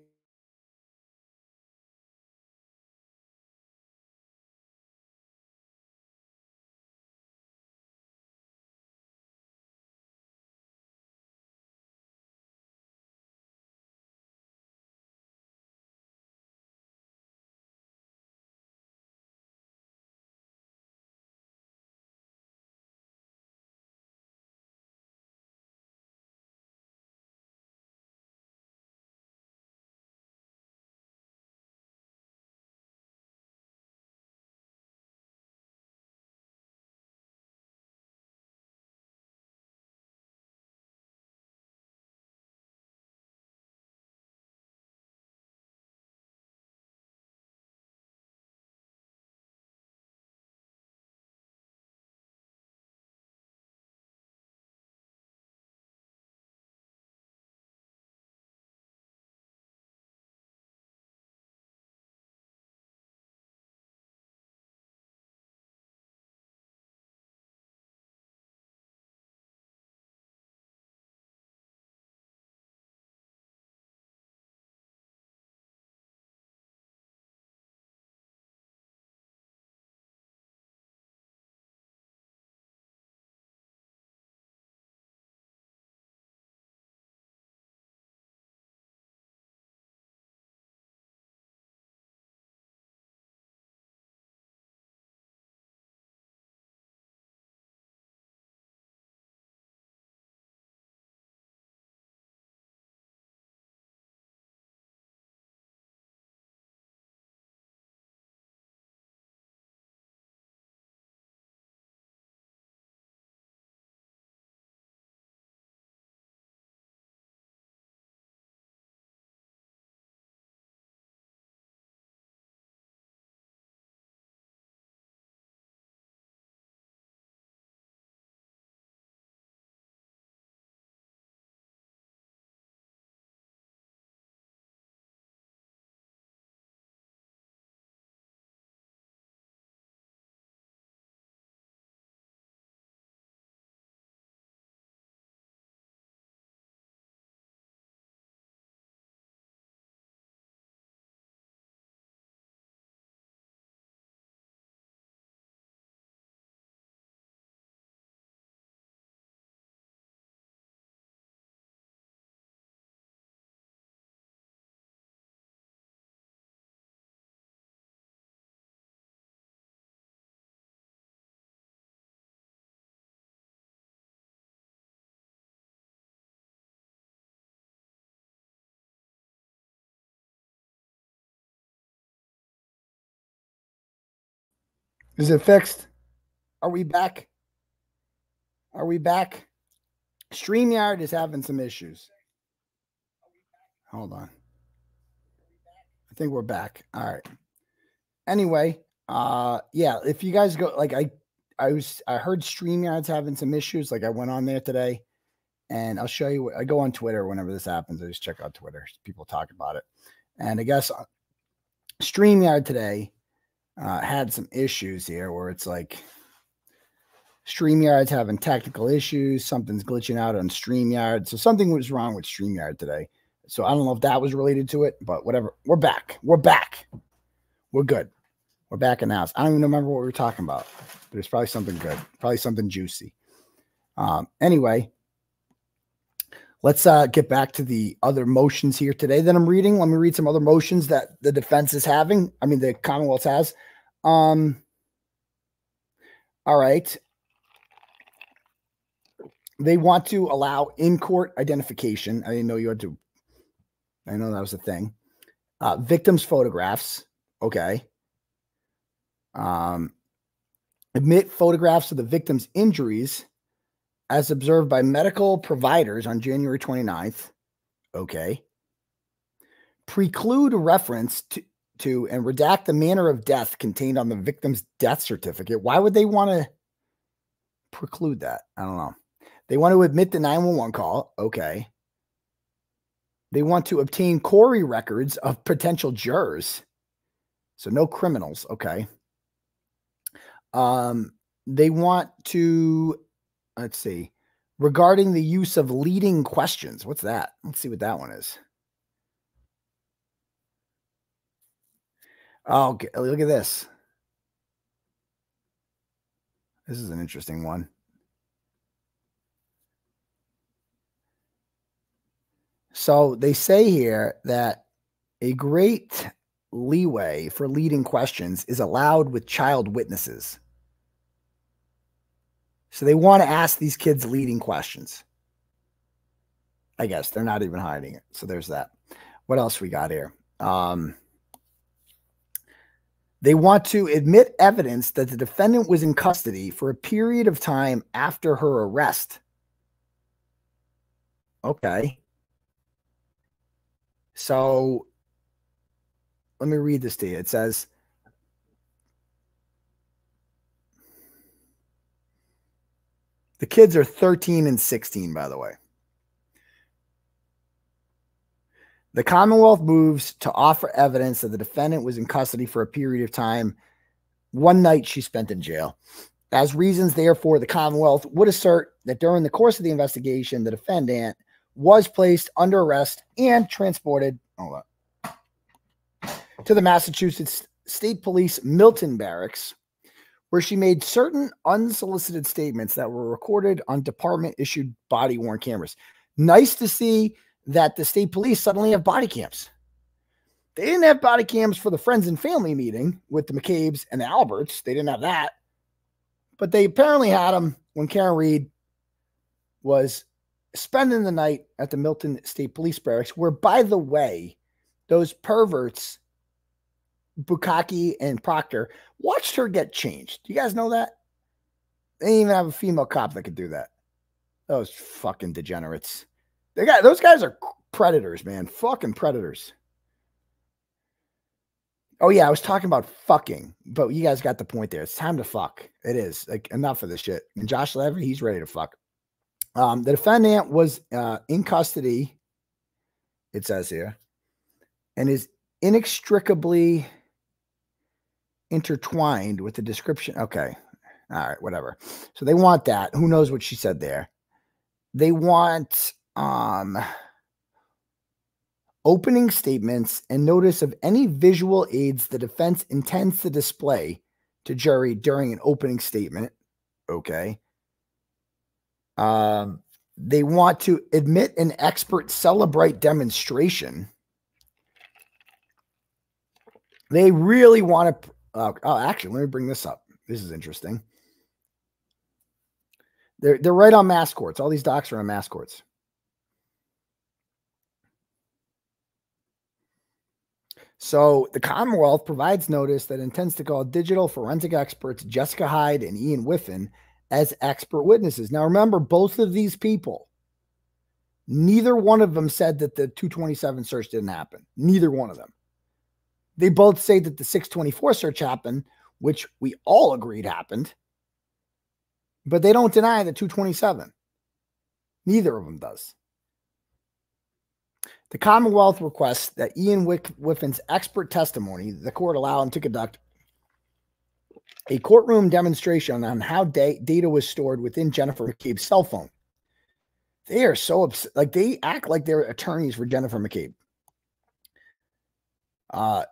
Is it fixed? Are we back? Are we back? StreamYard is having some issues. Hold on. I think we're back. All right. Anyway, uh yeah, if you guys go like I I was I heard StreamYard's having some issues. Like I went on there today and I'll show you I go on Twitter whenever this happens. I just check out Twitter. People talk about it. And I guess uh, StreamYard today uh, had some issues here where it's like StreamYard's having technical issues. Something's glitching out on StreamYard. So something was wrong with StreamYard today. So I don't know if that was related to it, but whatever. We're back. We're back. We're good. We're back in the house. I don't even remember what we were talking about, but it's probably something good, probably something juicy. Um, anyway, let's uh, get back to the other motions here today that I'm reading. Let me read some other motions that the defense is having. I mean, the Commonwealth has. Um, all right. They want to allow in court identification. I didn't know you had to. I know that was a thing. Uh, victims' photographs. Okay. Um, admit photographs of the victim's injuries as observed by medical providers on January 29th. Okay. Preclude reference to, to and redact the manner of death contained on the victim's death certificate. Why would they want to preclude that? I don't know. They want to admit the 911 call. Okay. They want to obtain CORI records of potential jurors. So no criminals. Okay. Um, they want to, let's see, regarding the use of leading questions. What's that? Let's see what that one is. Oh, look at this. This is an interesting one. So they say here that a great leeway for leading questions is allowed with child witnesses. So they want to ask these kids leading questions. I guess they're not even hiding it. So there's that. What else we got here? Um, they want to admit evidence that the defendant was in custody for a period of time after her arrest. Okay. So let me read this to you. It says, the kids are 13 and 16, by the way. The Commonwealth moves to offer evidence that the defendant was in custody for a period of time, one night she spent in jail. As reasons, therefore, the Commonwealth would assert that during the course of the investigation, the defendant was placed under arrest and transported. To the Massachusetts State Police Milton Barracks, where she made certain unsolicited statements that were recorded on department issued body worn cameras. Nice to see that the state police suddenly have body cams. They didn't have body cams for the friends and family meeting with the McCabe's and the Alberts. They didn't have that. But they apparently had them when Karen Read was spending the night at the Milton State Police Barracks, where, by the way, those perverts Bukaki and Proctor watched her get changed. Do you guys know that? They didn't even have a female cop that could do that. Those fucking degenerates. They got those guys are predators, man. Fucking predators. Oh yeah, I was talking about fucking, but you guys got the point there. It's time to fuck. It is like enough of this shit. And Josh Levy, he's ready to fuck. Um, the defendant was uh, in custody. It says here, and is inextricably intertwined with the description. Okay. All right, whatever. So they want that. Who knows what she said there? They want um opening statements and notice of any visual aids the defense intends to display to jury during an opening statement. Okay. Um they want to admit an expert Cellebrite demonstration. They really want to uh, oh, actually, let me bring this up. This is interesting. They're they're right on mass courts. All these docs are on mass courts. So the Commonwealth provides notice that intends to call digital forensic experts Jessica Hyde and Ian Whiffen as expert witnesses. Now, remember, both of these people, neither one of them said that the 227 search didn't happen. Neither one of them. They both say that the 624 search happened, which we all agreed happened, but they don't deny the 227. Neither of them does. The Commonwealth requests that Ian Wick- Whiffen's expert testimony, the court allow him to conduct a courtroom demonstration on how da- data was stored within Jennifer McCabe's cell phone. They are so upset. Like they act like they're attorneys for Jennifer McCabe. Uh,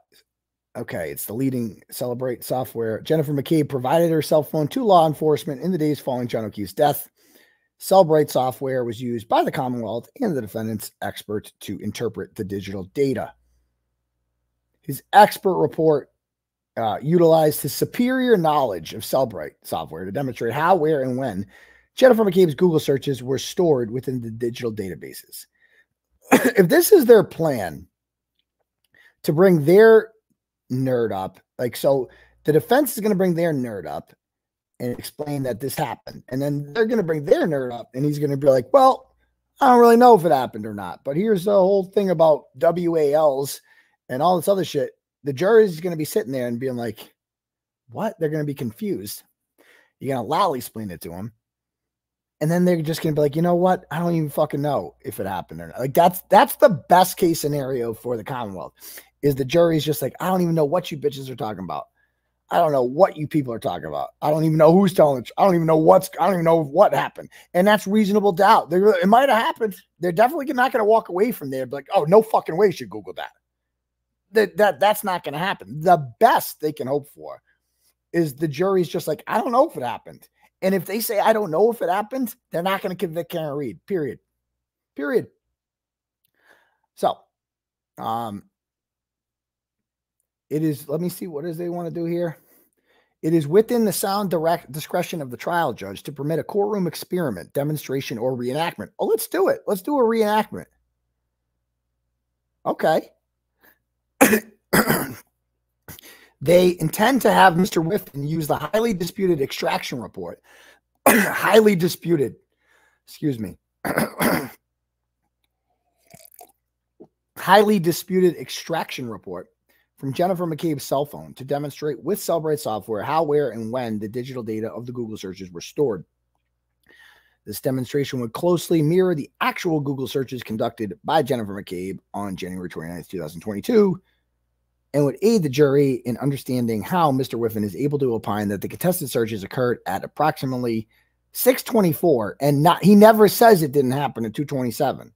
okay, it's the leading Cellebrite software. Jennifer McCabe provided her cell phone to law enforcement in the days following John O'Keefe's death. Cellebrite software was used by the Commonwealth and the defendant's expert to interpret the digital data. His expert report uh, utilized his superior knowledge of Cellebrite software to demonstrate how, where, and when Jennifer McCabe's Google searches were stored within the digital databases. if this is their plan to bring their nerd up, like so, the defense is going to bring their nerd up and explain that this happened. And then they're going to bring their nerd up and he's going to be like, well, I don't really know if it happened or not. But here's the whole thing about WALs and all this other shit. The jury is going to be sitting there and being like, what? They're going to be confused. You're going to loudly explain it to them. And then they're just going to be like, you know what? I don't even fucking know if it happened or not. Like that's that's the best case scenario for the Commonwealth. Is the jury's just like, I don't even know what you bitches are talking about. I don't know what you people are talking about. I don't even know who's telling it. I don't even know what's. I don't even know what happened. And that's reasonable doubt. They're, it might have happened. They're definitely not going to walk away from there. Like, oh, no fucking way. You should Google that. That that that's not going to happen. The best they can hope for is the jury's just like, I don't know if it happened. And if they say I don't know if it happened, they're not going to convict Karen Read. Period. Period. So, um, it is, let me see what does they want to do here. It is within the sound direct discretion of the trial judge to permit a courtroom experiment, demonstration, or reenactment. Oh, let's do it. Let's do a reenactment. Okay. they intend to have Mr. Whiffen use the highly disputed extraction report. highly disputed. Excuse me. highly disputed extraction report from Jennifer McCabe's cell phone to demonstrate with Cellebrite software how, where, and when the digital data of the Google searches were stored. This demonstration would closely mirror the actual Google searches conducted by Jennifer McCabe on January 29, 2022, and would aid the jury in understanding how Mr. Whiffen is able to opine that the contested searches occurred at approximately 624 and not he never says it didn't happen at 227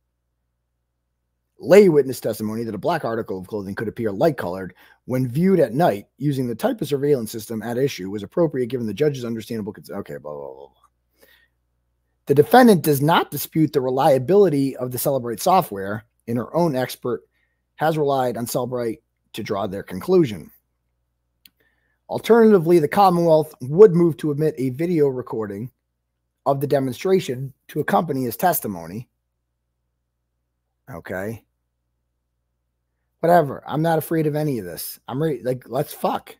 lay witness testimony that a black article of clothing could appear light colored when viewed at night using the type of surveillance system at issue was appropriate given the judge's understandable concern. Okay, blah, blah, blah, blah. The defendant does not dispute the reliability of the Cellebrite software, and her own expert has relied on Cellebrite to draw their conclusion. Alternatively, the Commonwealth would move to admit a video recording of the demonstration to accompany his testimony. Okay whatever. I'm not afraid of any of this. I'm ready. Like, let's fuck.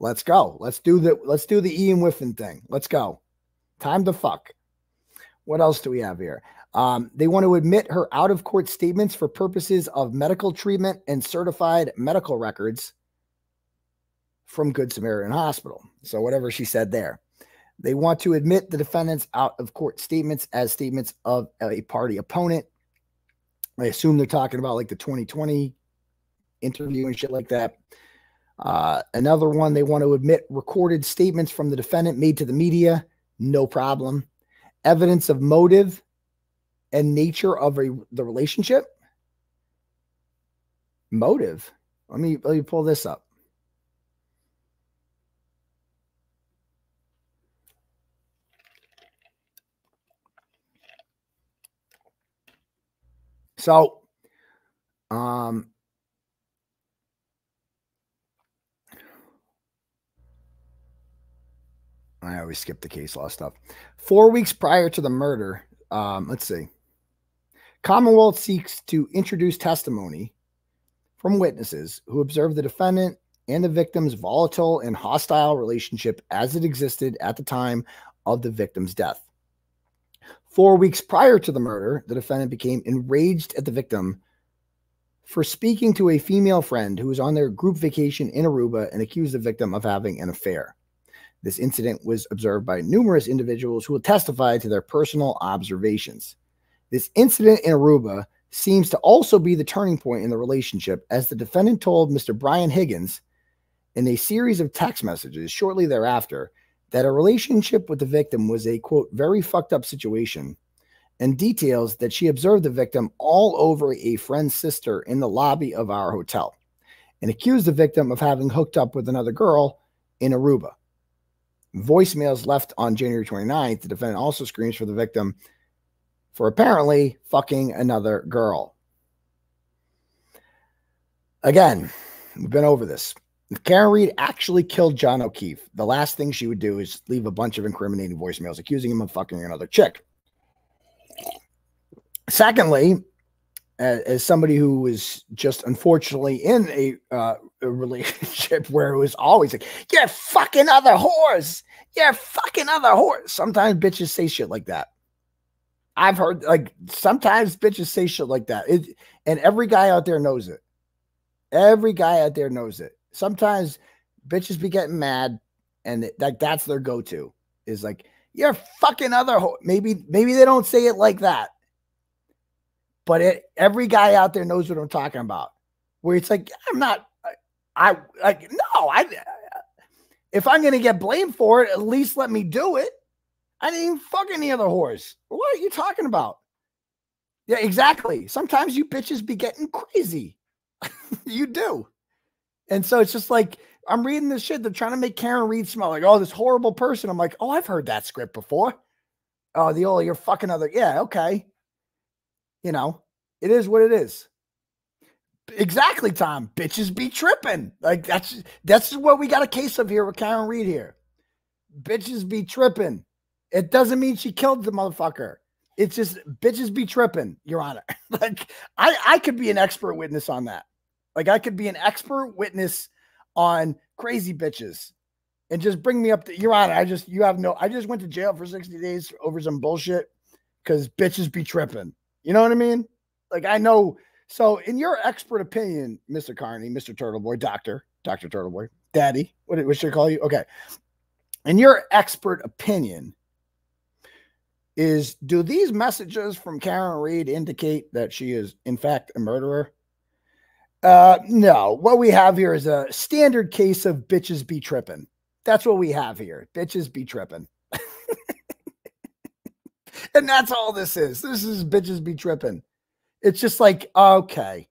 Let's go. Let's do the let's do the Ian Whiffen thing. Let's go. Time to fuck. What else do we have here? Um, they want to admit her out of court statements for purposes of medical treatment and certified medical records from Good Samaritan Hospital. So, whatever she said there. They want to admit the defendant's out of court statements as statements of a party opponent I assume they're talking about like the 2020 interview and shit like that. Uh, another one, they want to admit recorded statements from the defendant made to the media. No problem. Evidence of motive and nature of a, the relationship. Motive. Let me let me pull this up. So, um, I always skip the case law stuff. Four weeks prior to the murder, um, let's see. Commonwealth seeks to introduce testimony from witnesses who observed the defendant and the victim's volatile and hostile relationship as it existed at the time of the victim's death. Four weeks prior to the murder, the defendant became enraged at the victim for speaking to a female friend who was on their group vacation in Aruba and accused the victim of having an affair. This incident was observed by numerous individuals who will testify to their personal observations. This incident in Aruba seems to also be the turning point in the relationship, as the defendant told Mr. Brian Higgins in a series of text messages shortly thereafter that a relationship with the victim was a quote, very fucked up situation, and details that she observed the victim all over a friend's sister in the lobby of our hotel and accused the victim of having hooked up with another girl in Aruba. Voicemails left on January 29th, the defendant also screams for the victim for apparently fucking another girl. Again, we've been over this. If Karen Read actually killed John O'Keefe, the last thing she would do is leave a bunch of incriminating voicemails accusing him of fucking another chick. Secondly, as, as somebody who was just unfortunately in a, uh, a relationship where it was always like, "You're fucking other whores, you're fucking other whores." Sometimes bitches say shit like that. I've heard like sometimes bitches say shit like that. It, and every guy out there knows it. Every guy out there knows it. Sometimes bitches be getting mad, and like that's their go-to is like, "You're fucking other." Ho-. Maybe maybe they don't say it like that, but it, every guy out there knows what I'm talking about. Where it's like, I'm not, I, I like, no, I, if I'm to get blamed for it, at least let me do it. I didn't even fuck any other horse What are you talking about? Yeah, exactly. Sometimes you bitches be getting crazy. you do. And so it's just like, I'm reading this shit. They're trying to make Karen Read smell like, oh, this horrible person. I'm like, oh, I've heard that script before. Oh, the old, you're fucking other. Yeah, okay. You know, it is what it is. Exactly, Tom. Bitches be tripping. Like that's that's what we got a case of here with Karen Read here. Bitches be tripping. It doesn't mean she killed the motherfucker. It's just bitches be tripping, Your Honor. like I I could be an expert witness on that. Like I could be an expert witness on crazy bitches and just bring me up to Your Honor. I just you have no I just went to jail for 60 days over some bullshit because bitches be tripping. You know what I mean? Like I know. So, in your expert opinion, Mr. Kearney, Mr. Turtleboy, Doctor, Doctor Turtleboy, Daddy, what, what should I call you? Okay. In your expert opinion, is do these messages from Karen Read indicate that she is in fact a murderer? Uh, no. What we have here is a standard case of bitches be tripping. That's what we have here. Bitches be tripping. and that's all this is. This is bitches be tripping. It's just like, okay,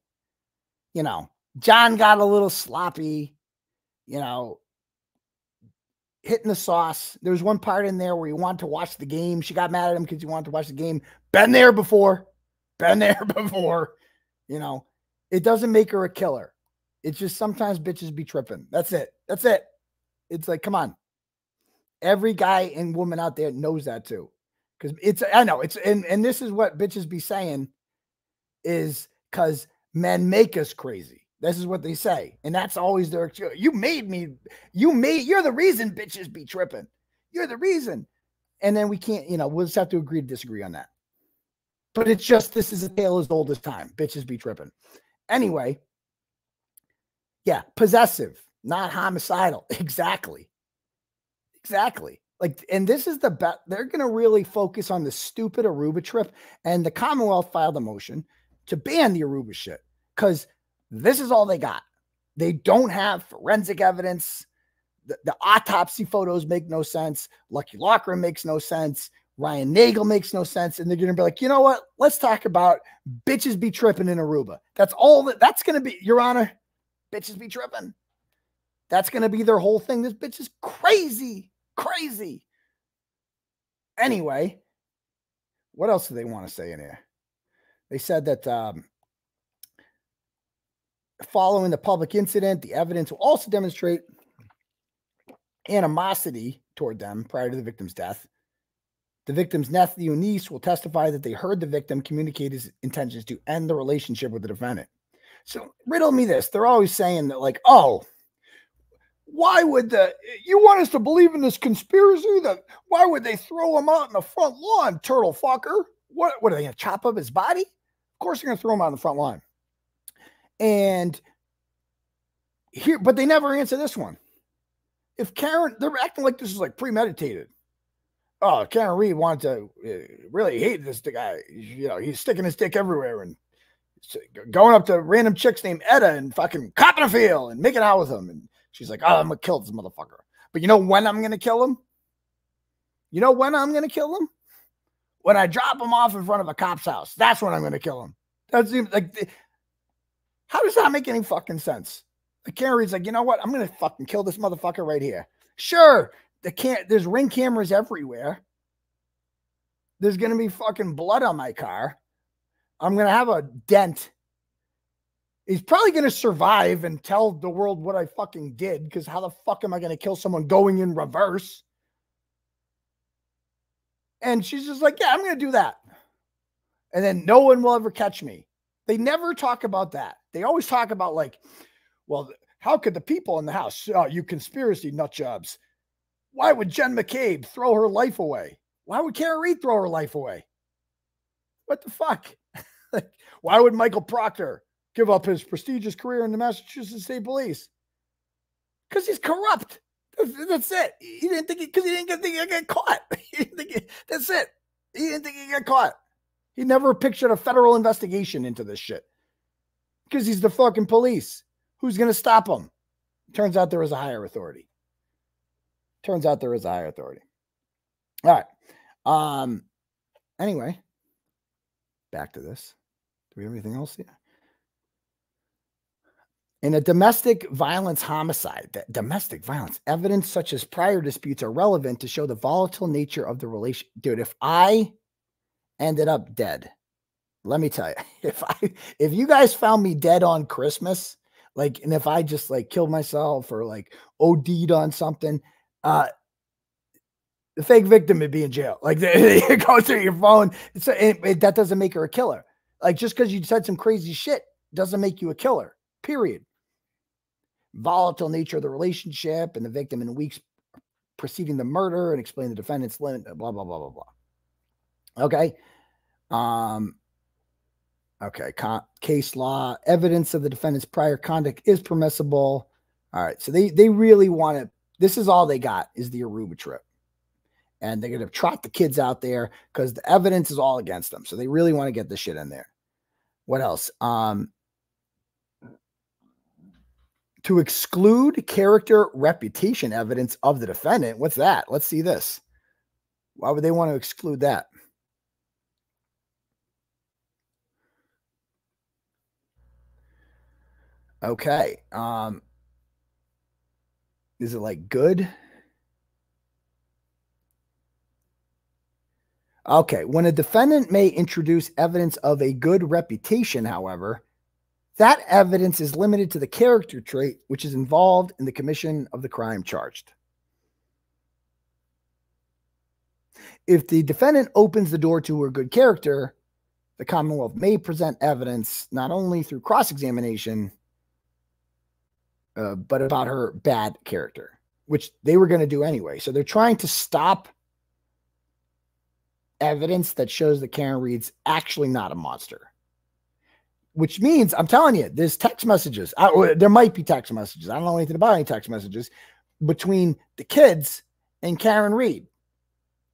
you know, John got a little sloppy, you know, hitting the sauce. There was one part in there where he wanted to watch the game. She got mad at him because he wanted to watch the game. Been there before. Been there before. You know, it doesn't make her a killer. It's just sometimes bitches be tripping. That's it. That's it. It's like, come on. Every guy and woman out there knows that too. Because it's I know it's and and this is what bitches be saying is because men make us crazy. This is what they say, and that's always their excuse. You made me. You made. You're the reason bitches be tripping. You're the reason. And then we can't. You know, we'll just have to agree to disagree on that. But it's just this is a tale as old as time. Bitches be tripping. Anyway. Yeah, possessive, not homicidal. Exactly. Exactly. Like, and this is the bet. They're going to really focus on the stupid Aruba trip. And the Commonwealth filed a motion to ban the Aruba shit because this is all they got. They don't have forensic evidence. The, the autopsy photos make no sense. Lucky Loughrey makes no sense. Ryan Nagel makes no sense. And they're going to be like, you know what? Let's talk about bitches be tripping in Aruba. That's all that that's going to be, Your Honor. Bitches be tripping. That's going to be their whole thing. This bitch is crazy. Crazy. Anyway, what else do they want to say in here? They said that um, following the public incident, the evidence will also demonstrate animosity toward them prior to the victim's death. The victim's nephew and niece will testify that they heard the victim communicate his intentions to end the relationship with the defendant. So riddle me this. They're always saying that, like, oh, why would the you want us to believe in this conspiracy that why would they throw him out in the front lawn, turtle fucker? What what are they gonna chop up his body? Of course they're gonna throw him out in the front lawn. And here, but they never answer this one. If Karen, they're acting like this is like premeditated. Oh, Karen Read wanted to uh, really hate this guy. You know, he's sticking his dick everywhere and going up to random chicks named Etta and fucking copping a feel and making out with him. And she's like, oh, I'm gonna kill this motherfucker. But you know when I'm gonna kill him? You know when I'm gonna kill him? When I drop him off in front of a cop's house. That's when I'm gonna kill him. That's like how does that make any fucking sense? The Karen Read's like, you know what? I'm gonna fucking kill this motherfucker right here. Sure, the can't there's ring cameras everywhere. There's gonna be fucking blood on my car. I'm gonna have a dent. He's probably gonna survive and tell the world what I fucking did. Because how the fuck am I gonna kill someone going in reverse? And she's just like, yeah, I'm gonna do that. And then no one will ever catch me. They never talk about that. They always talk about like, well, how could the people in the house, oh, you conspiracy nut jobs, why would Jen McCabe throw her life away? Why would Karen Read throw her life away? What the fuck? why would Michael Proctor give up his prestigious career in the Massachusetts State Police? Because he's corrupt. That's it. He didn't think because he, he, didn't think he'd get caught. He he, that's it. He didn't think he'd get caught. He never pictured a federal investigation into this shit because he's the fucking police. Who's going to stop him? Turns out there is a higher authority. Turns out there is a higher authority. All right. Um. Anyway, back to this. Do we have anything else here? In a domestic violence homicide, that domestic violence evidence such as prior disputes are relevant to show the volatile nature of the relation. Dude, if I ended up dead, let me tell you, if I if you guys found me dead on Christmas, like, and if I just like killed myself or like OD'd on something, uh, the fake victim would be in jail. Like they, they go through your phone. So it, it, that doesn't make her a killer. Like just because you said some crazy shit doesn't make you a killer. Period. Volatile nature of the relationship and the victim in the weeks preceding the murder and explain the defendant's limit. Blah blah blah blah blah. Okay. Um. Okay. Con- case law evidence of the defendant's prior conduct is permissible. All right. So they they really want to. This is all they got is the Aruba trip and they're going to trot the kids out there because the evidence is all against them. So they really want to get this shit in there. What else? Um, to exclude character reputation evidence of the defendant. What's that? Let's see this. Why would they want to exclude that? Okay. Um, is it like good? Okay. When a defendant may introduce evidence of a good reputation, however, that evidence is limited to the character trait which is involved in the commission of the crime charged. If the defendant opens the door to her good character, the Commonwealth may present evidence not only through cross examination, uh, but about her bad character, which they were going to do anyway. So they're trying to stop evidence that shows that Karen Read's actually not a monster. Which means I'm telling you, there's text messages. I, there might be text messages. I don't know anything about any text messages between the kids and Karen Read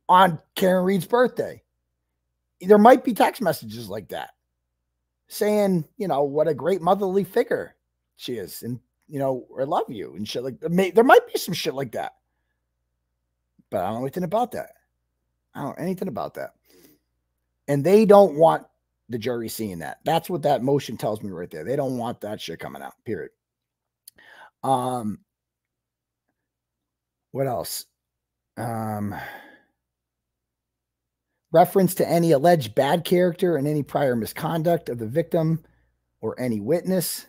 on Karen Read's birthday. There might be text messages like that saying, you know, what a great motherly figure she is, and you know, I love you and shit like may, There might be some shit like that, but I don't know anything about that. I don't know anything about that. And they don't want the jury seeing that. That's what that motion tells me right there. They don't want that shit coming out, period. Um, what else? Um, reference to any alleged bad character and any prior misconduct of the victim or any witness.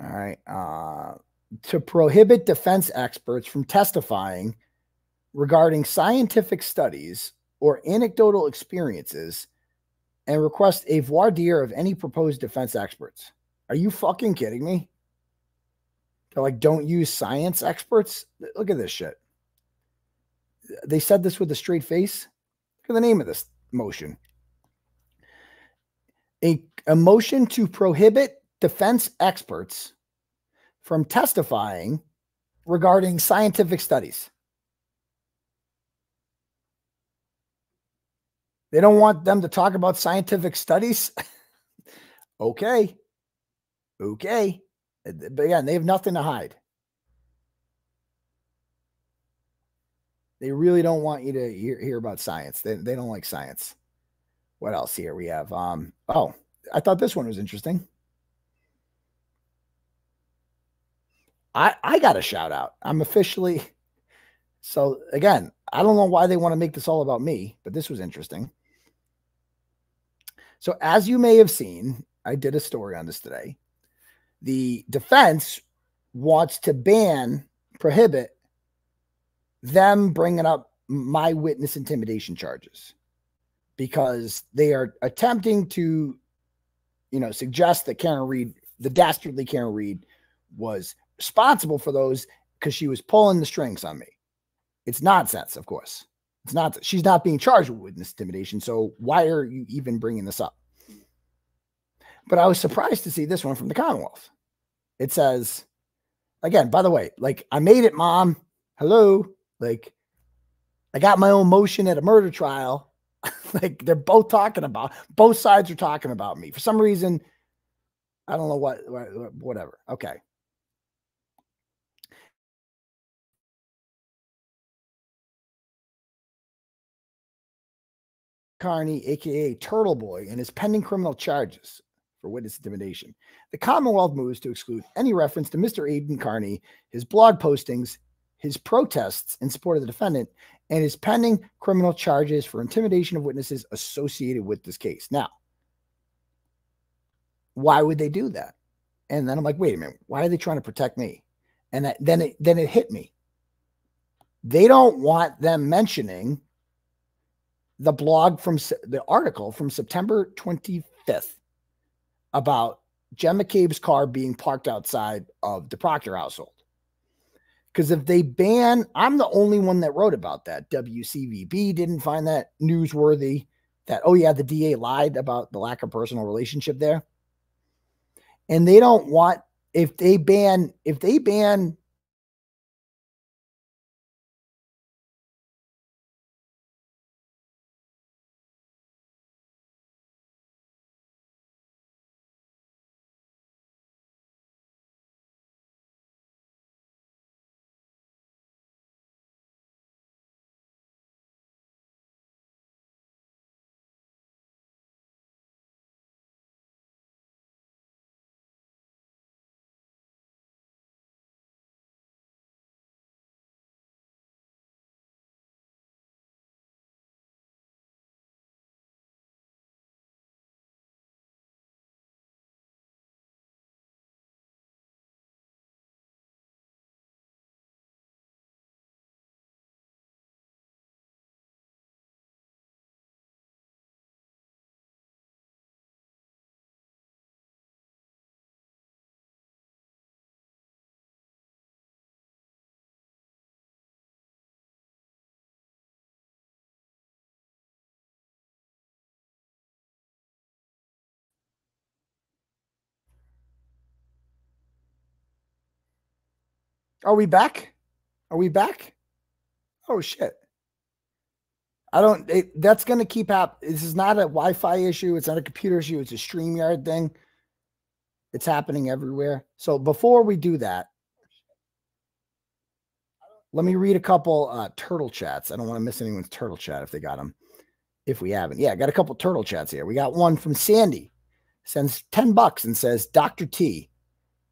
All right. Uh, to prohibit defense experts from testifying regarding scientific studies or anecdotal experiences and request a voir dire of any proposed defense experts. Are you fucking kidding me? They're like, don't use science experts. Look at this shit. They said this with a straight face. Look at the name of this motion. A, a motion to prohibit defense experts from testifying regarding scientific studies. They don't want them to talk about scientific studies. okay. Okay. But again, they have nothing to hide. They really don't want you to hear, hear about science. They, they don't like science. What else here? We have um oh, I thought this one was interesting. I I got a shout out. I'm officially so again, I don't know why they want to make this all about me, but this was interesting. So as you may have seen, I did a story on this today. The defense wants to ban, prohibit them bringing up my witness intimidation charges because they are attempting to, you know, suggest that Karen Read, the dastardly Karen Read, was responsible for those because she was pulling the strings on me. It's nonsense, of course. It's not, she's not being charged with witness intimidation. So why are you even bringing this up? But I was surprised to see this one from the Commonwealth. It says, again, by the way, like I made it, mom. Hello. Like I got my own motion at a murder trial. like they're both talking about, both sides are talking about me. For some reason, I don't know what, whatever. Okay. Kearney, aka Turtle Boy, and his pending criminal charges for witness intimidation. The Commonwealth moves to exclude any reference to Mr. Aidan Kearney, his blog postings, his protests in support of the defendant, and his pending criminal charges for intimidation of witnesses associated with this case. Now, why would they do that? And then I'm like, wait a minute, why are they trying to protect me? And that, then it then it hit me. They don't want them mentioning the blog from the article from September 25th about Jen McCabe's car being parked outside of the Proctor household. Because if they ban, I'm the only one that wrote about that. WCVB didn't find that newsworthy. That, oh, yeah, the DA lied about the lack of personal relationship there. And they don't want, if they ban, if they ban Are we back? Are we back? Oh shit. I don't it, that's going to keep up. This is not a Wi-Fi issue, it's not a computer issue, it's a StreamYard thing. It's happening everywhere. So before we do that, let me read a couple uh, turtle chats. I don't want to miss anyone's turtle chat if they got them. If we haven't. Yeah, I got a couple turtle chats here. We got one from Sandy. Sends 10 bucks and says, Dr. T,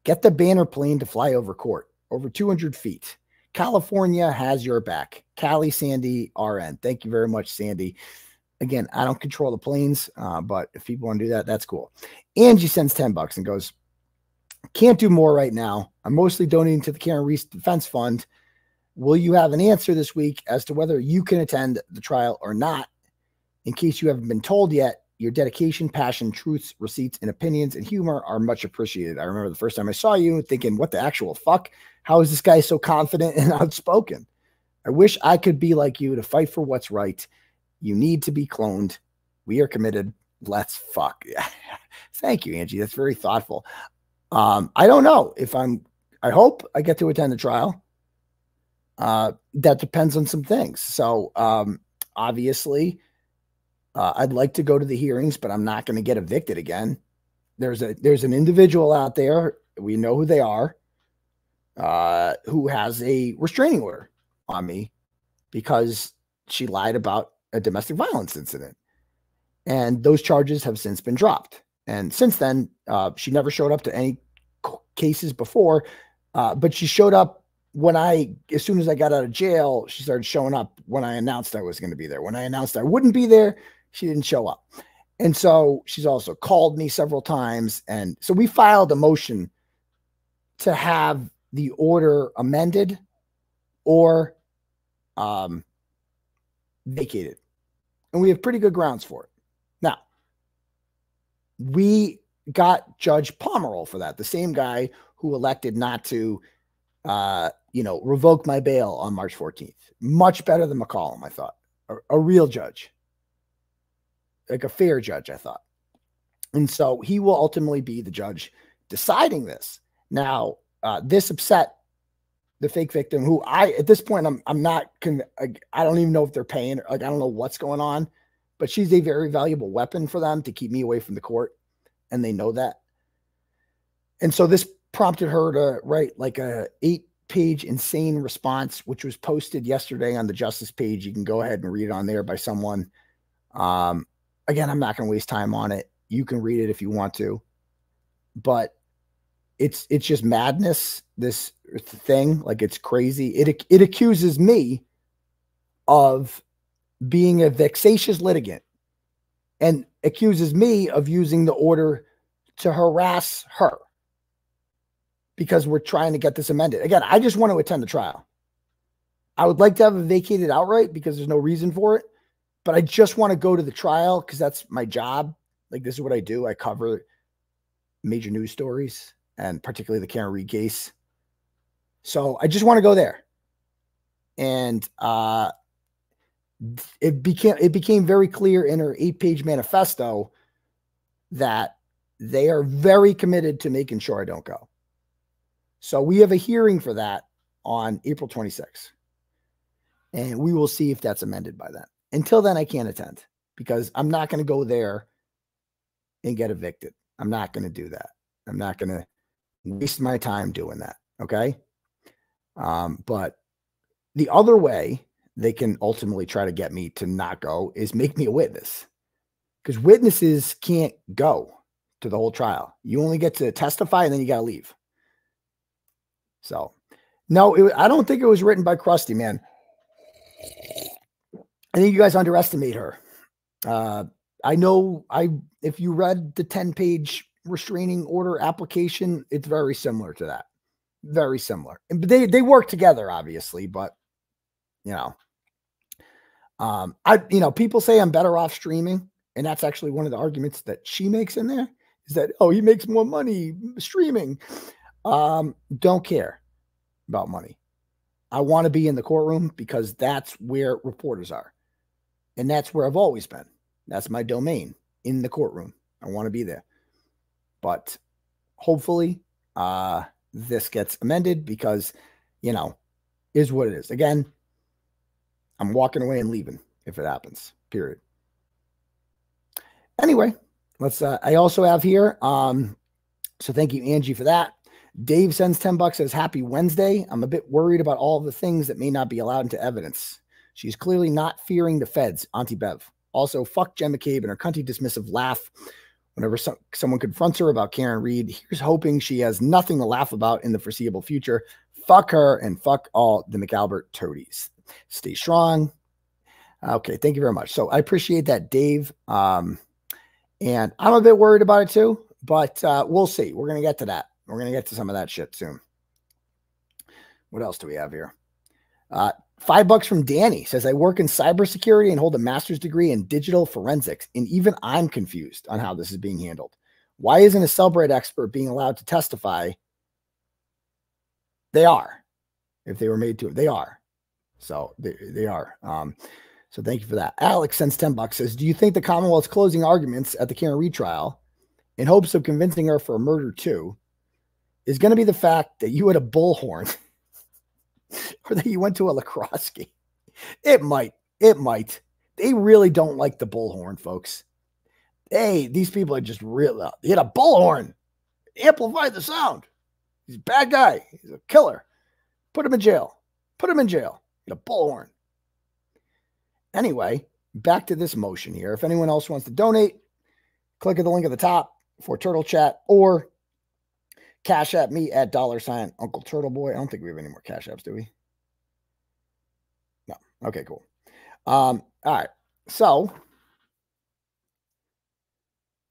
get the banner plane to fly over court over 200 feet. California has your back. Cali Sandy RN. Thank you very much, Sandy. Again, I don't control the planes, uh, but if people want to do that, that's cool. Angie sends 10 bucks and goes, Can't do more right now. I'm mostly donating to the Karen Read's Defense Fund. Will you have an answer this week as to whether you can attend the trial or not? In case you haven't been told yet, Your dedication, passion, truths, receipts, and opinions and humor are much appreciated. I remember the first time I saw you thinking, what the actual fuck? How is this guy so confident and outspoken? I wish I could be like you to fight for what's right. You need to be cloned. We are committed. Let's fuck. Thank you, Angie. That's very thoughtful. Um, I don't know if I'm, I hope I get to attend the trial. Uh, that depends on some things. So, um, obviously, uh, I'd like to go to the hearings, but I'm not going to get evicted again. There's a there's an individual out there. We know who they are. Uh, who has a restraining order on me because she lied about a domestic violence incident, and those charges have since been dropped. And since then, uh, she never showed up to any cases before, uh, but she showed up when I, as soon as I got out of jail, she started showing up when I announced I was going to be there. When I announced I wouldn't be there, she didn't show up. And so she's also called me several times. And so we filed a motion to have the order amended or um, vacated. And we have pretty good grounds for it. Now, we got Judge Pomerol for that, the same guy who elected not to, uh, you know, revoke my bail on March 14th. Much better than McCollum, I thought. A, a real judge like a fair judge, I thought. And so he will ultimately be the judge deciding this. Now, uh, this upset the fake victim, who I at this point I'm I'm not con- I don't even know if they're paying. Like I don't know what's going on, but she's a very valuable weapon for them to keep me away from the court, and they know that. And so this prompted her to write like a eight page insane response, which was posted yesterday on the justice page. You can go ahead and read it on there by someone. Um, again, I'm not going to waste time on it. You can read it if you want to, but it's it's just madness. This thing, like it's crazy. It it accuses me of being a vexatious litigant, and accuses me of using the order to harass her because we're trying to get this amended. Again, I just want to attend the trial. I would like to have it vacated outright because there's no reason for it but I just want to go to the trial because that's my job. Like this is what I do. I cover major news stories and particularly the Karen Read case. So I just want to go there. And uh it became it became very clear in her eight-page manifesto that they are very committed to making sure I don't go. So we have a hearing for that on April 26th. And we will see if that's amended by then. Until then, I can't attend because I'm not going to go there and get evicted. I'm not going to do that. I'm not going to waste my time doing that. Okay. Um, but the other way they can ultimately try to get me to not go is make me a witness because witnesses can't go to the whole trial. You only get to testify and then you got to leave. So, no, it, I don't think it was written by Krusty, man. I think you guys underestimate her. Uh, I know I if you read the 10 page restraining order application, it's very similar to that. Very similar. And they they work together, obviously, but you know. Um, I you know, people say I'm better off streaming, and that's actually one of the arguments that she makes in there is that oh, he makes more money streaming. Um, don't care about money. I want to be in the courtroom because that's where reporters are. And that's where I've always been. That's my domain in the courtroom. I want to be there. But hopefully, uh, this gets amended because, you know, is what it is. Again, I'm walking away and leaving if it happens. Period. Anyway, let's uh I also have here um so thank you Angie for that. Dave sends 10 bucks says happy Wednesday. I'm a bit worried about all the things that may not be allowed into evidence. She's clearly not fearing the feds, Auntie Bev. Also, fuck Jen McCabe and her cunty dismissive laugh whenever some, someone confronts her about Karen Read. Here's hoping she has nothing to laugh about in the foreseeable future. Fuck her and fuck all the McAlbert toadies. Stay strong. Okay, thank you very much. So I appreciate that, Dave. Um, and I'm a bit worried about it too, but uh, we'll see. We're gonna get to that. We're gonna get to some of that shit soon. What else do we have here? Uh, five bucks from Danny says, I work in cybersecurity and hold a master's degree in digital forensics. And even I'm confused on how this is being handled. Why isn't a Cellebrite expert being allowed to testify? They are. If they were made to, they are. So they, they are. Um, so thank you for that. Alex sends 10 bucks says, Do you think the Commonwealth's closing arguments at the Karen retrial in hopes of convincing her for a murder too is going to be the fact that you had a bullhorn or that you went to a lacrosse game? It might. It might. They really don't like the bullhorn, folks. Hey, these people are just real. Uh, he had a bullhorn, amplified the sound. He's a bad guy. He's a killer. Put him in jail. Put him in jail. He a bullhorn. Anyway, back to this motion here. If anyone else wants to donate, click at the link at the top for Turtle Chat or cash at me at dollar sign Uncle Turtle Boy. I don't think we have any more cash apps, do we? No. Okay, cool. Um, all right. So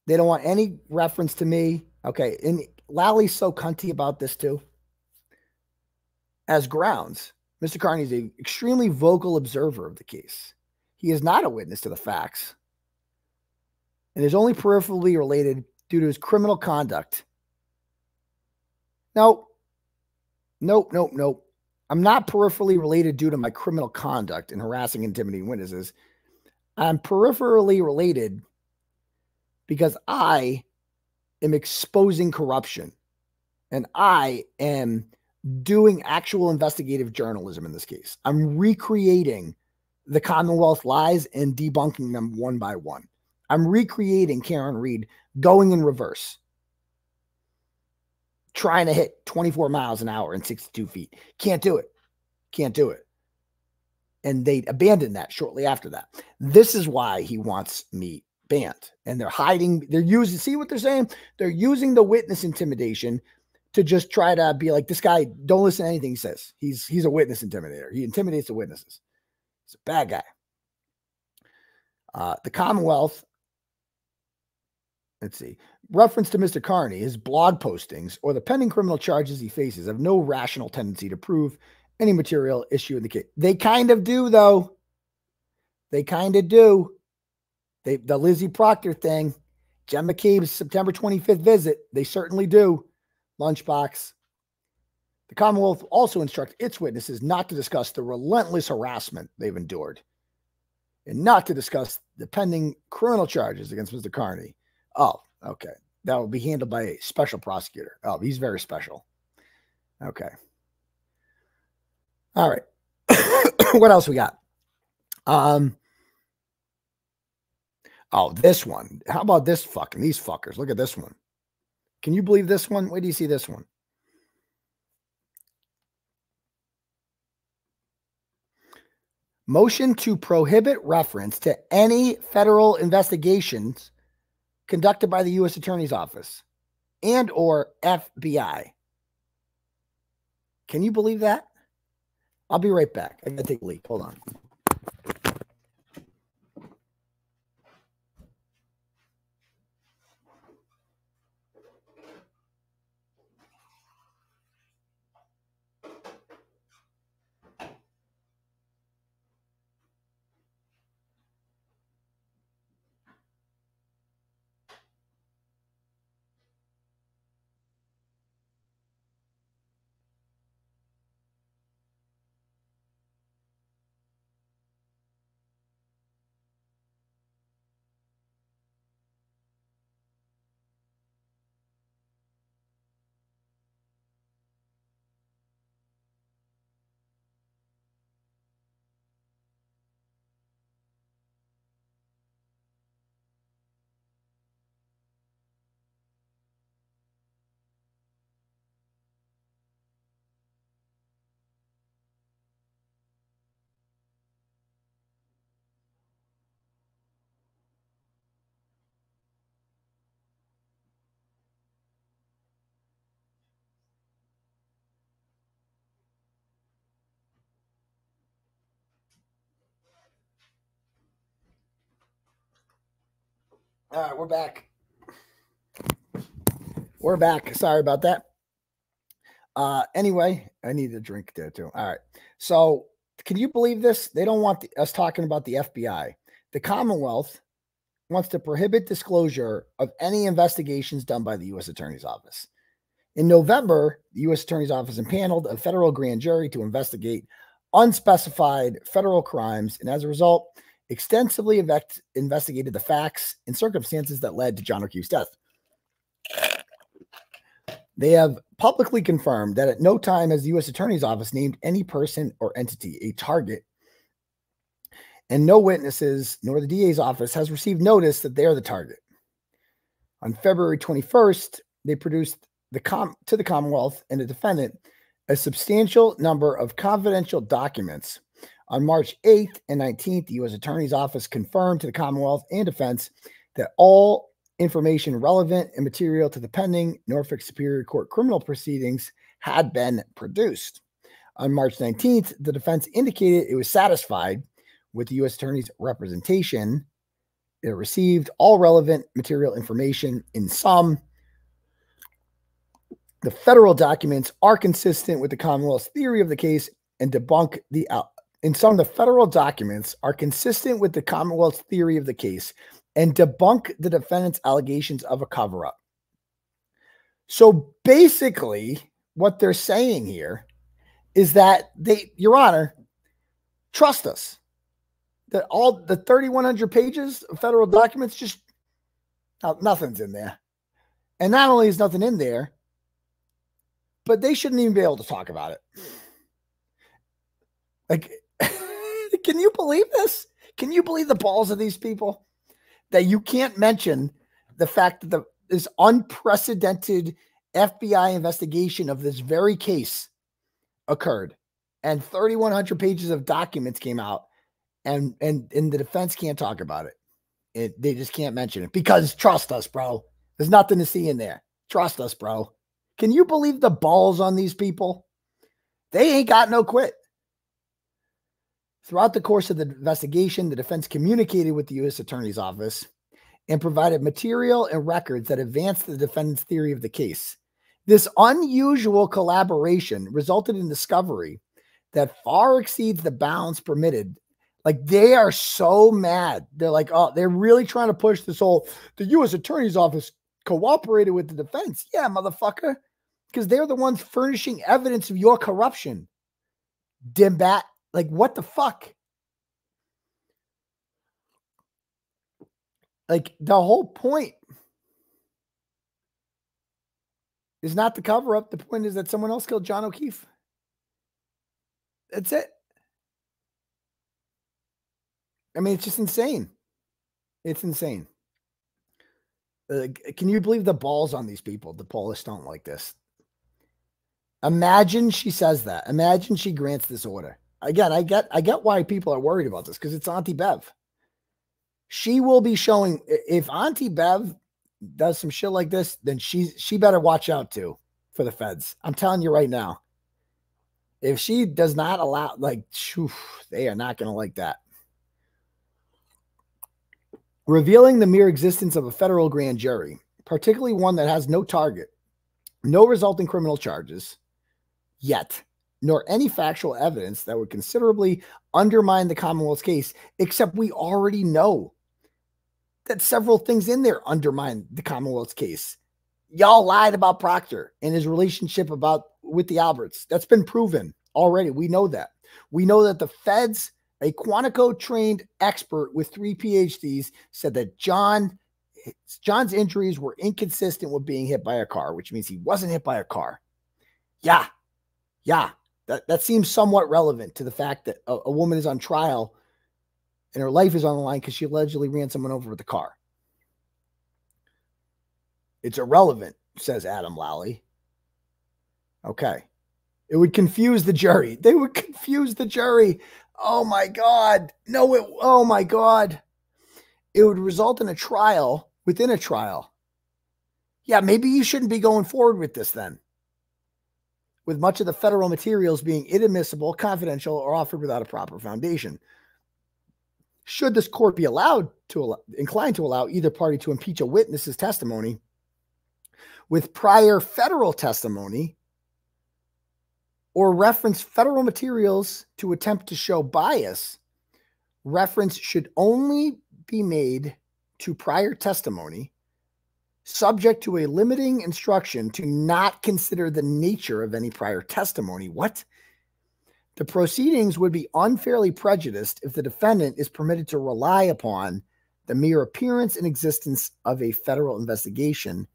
they don't want any reference to me. Okay. And Lally's so cunty about this too. As grounds, Mr. Kearney is an extremely vocal observer of the case. He is not a witness to the facts and is only peripherally related due to his criminal conduct. No, nope, nope, nope. I'm not peripherally related due to my criminal conduct in harassing, intimidating witnesses. I'm peripherally related because I am exposing corruption and I am doing actual investigative journalism in this case. I'm recreating the Commonwealth lies and debunking them one by one. I'm recreating Karen Read going in reverse, trying to hit 24 miles an hour and 62 feet. Can't do it. Can't do it. And they abandoned that shortly after that. This is why he wants me banned. And they're hiding, they're using, see what they're saying? They're using the witness intimidation to just try to be like, this guy, don't listen to anything he says. He's he's a witness intimidator. He intimidates the witnesses. He's a bad guy. Uh, the Commonwealth, let's see, reference to Mr. Kearney, his blog postings, or the pending criminal charges he faces have no rational tendency to prove any material issue in the case. They kind of do, though. They kind of do. They the Lizzie Proctor thing, Jen McCabe's September 25th visit, they certainly do. Lunchbox. The Commonwealth also instructs its witnesses not to discuss the relentless harassment they've endured and not to discuss the pending criminal charges against Mr. Kearney. Oh, okay. That will be handled by a special prosecutor. Oh, he's very special. Okay. All right. what else we got? Um, oh, this one. How about this fucking these fuckers? Look at this one. Can you believe this one? Where do you see this one? Motion to prohibit reference to any federal investigations conducted by the U.S. Attorney's Office and or FBI. Can you believe that? I'll be right back. I gotta take a leak. Hold on. All right, we're back. We're back. Sorry about that. Uh, anyway, I need a drink there too. All right. So can you believe this? They don't want the, us talking about the FBI. The Commonwealth wants to prohibit disclosure of any investigations done by the U.S. Attorney's Office. In November, the U.S. Attorney's Office impaneled a federal grand jury to investigate unspecified federal crimes, and as a result, extensively invect, investigated the facts and circumstances that led to John O'Keefe's death. They have publicly confirmed that at no time has the U.S. Attorney's Office named any person or entity a target, and no witnesses nor the DA's office has received notice that they are the target. On February 21st, they produced the com- to the Commonwealth and the defendant a substantial number of confidential documents. On March 8th and 19th, the U.S. Attorney's Office confirmed to the Commonwealth and defense that all information relevant and material to the pending Norfolk Superior Court criminal proceedings had been produced. On March 19th, the defense indicated it was satisfied with the U.S. Attorney's representation. It received all relevant material information in sum the federal documents are consistent with the Commonwealth's theory of the case and debunk the in some of the federal documents are consistent with the Commonwealth's theory of the case and debunk the defendant's allegations of a cover up. So basically, what they're saying here is that they, Your Honor, trust us. That all the 3,100 pages of federal documents just nothing's in there. And not only is nothing in there, but they shouldn't even be able to talk about it. Like, can you believe this? Can you believe the balls of these people that you can't mention the fact that the, this unprecedented FBI investigation of this very case occurred and 3100 pages of documents came out and and and the defense can't talk about it. It they just can't mention it because trust us, bro. There's nothing to see in there. Trust us, bro. Can you believe the balls on these people? They ain't got no quit. Throughout the course of the investigation, the defense communicated with the U.S. Attorney's Office and provided material and records that advanced the defendant's theory of the case. This unusual collaboration resulted in discovery that far exceeds the bounds permitted. Like they are so mad. They're like, oh, they're really trying to push this whole the U.S. Attorney's Office cooperated with the defense. Yeah, motherfucker because they're the ones furnishing evidence of your corruption. Dimbat, like what the fuck? Like the whole point is not the cover up. The point is that someone else killed John O'Keefe. That's it. I mean, it's just insane. It's insane. Can you believe the balls on these people? The Polish don't like this. Imagine she says that. Imagine she grants this order. Again, I get I get why people are worried about this because it's Auntie Bev. She will be showing if Auntie Bev does some shit like this, then she she better watch out too for the feds. I'm telling you right now. If she does not allow, like, whew, they are not going to like that. Revealing the mere existence of a federal grand jury, particularly one that has no target, no resulting criminal charges, yet, nor any factual evidence that would considerably undermine the Commonwealth's case, except we already know that several things in there undermine the Commonwealth's case. Y'all lied about Proctor and his relationship about with the Alberts. That's been proven already. We know that. We know that the feds, a Quantico trained expert with three PhDs, said that John John's injuries were inconsistent with being hit by a car, which means he wasn't hit by a car. Yeah, yeah, that, that seems somewhat relevant to the fact that a, a woman is on trial and her life is on the line because she allegedly ran someone over with a car. It's irrelevant, says Adam Lally. Okay. It would confuse the jury. They would confuse the jury. Oh my God. No, it, oh my God. It would result in a trial within a trial. Yeah, maybe you shouldn't be going forward with this then with much of the federal materials being inadmissible, confidential, or offered without a proper foundation. Should this court be allowed to allow, inclined to allow either party to impeach a witness's testimony with prior federal testimony, or reference federal materials to attempt to show bias, reference should only be made to prior testimony, subject to a limiting instruction to not consider the nature of any prior testimony. What? The proceedings would be unfairly prejudiced if the defendant is permitted to rely upon the mere appearance and existence of a federal investigation,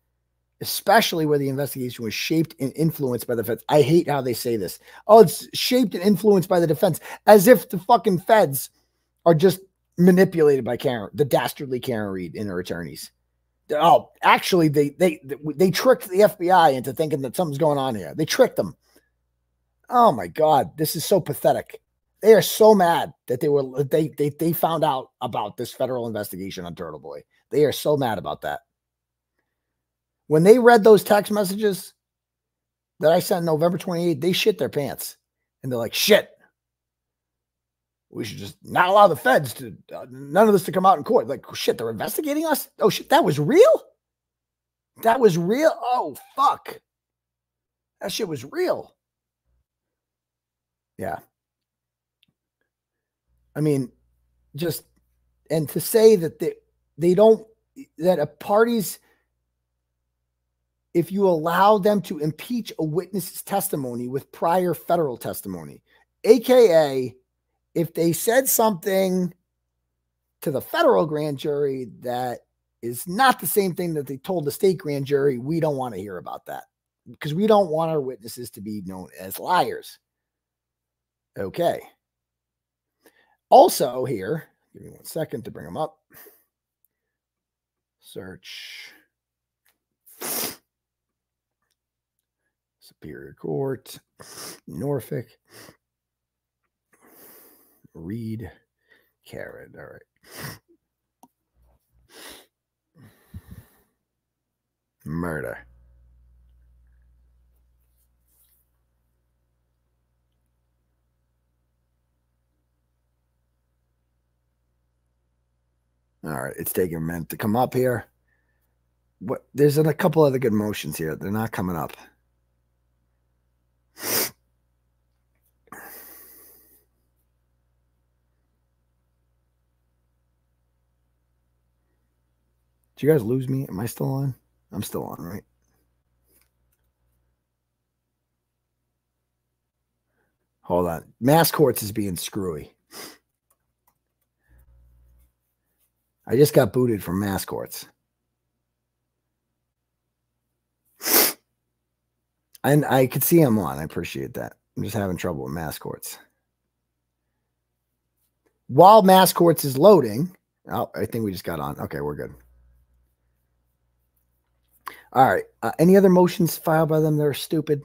especially where the investigation was shaped and influenced by the feds. I hate how they say this. Oh, it's shaped and influenced by the defense, as if the fucking feds are just manipulated by Karen, the dastardly Karen Read and her attorneys. Oh, actually, they they they tricked the FBI into thinking that something's going on here. They tricked them. Oh my God, this is so pathetic. They are so mad that they were they they they found out about this federal investigation on Turtleboy. They are so mad about that. When they read those text messages that I sent November 28th, they shit their pants. And they're like, shit. We should just not allow the feds to uh, none of this to come out in court. Like, shit, they're investigating us. Oh shit, that was real. That was real. Oh fuck, that shit was real. Yeah. I mean, just and to say that they they don't that a party's if you allow them to impeach a witness's testimony with prior federal testimony, aka if they said something to the federal grand jury that is not the same thing that they told the state grand jury, we don't want to hear about that because we don't want our witnesses to be known as liars. Okay. Also, here, give me one second to bring them up. Search Superior Court, Norfolk, Read, Karen. All right. Murder. All right, it's taking a minute to come up here. What there's a couple other good motions here. They're not coming up. Did you guys lose me? Am I still on? I'm still on, right? Hold on. Mass courts is being screwy. I just got booted from mass courts. And I could see I'm on. I appreciate that. I'm just having trouble with mass courts. While mass courts is loading, oh, I think we just got on. Okay, we're good. All right. Uh, any other motions filed by them that are stupid?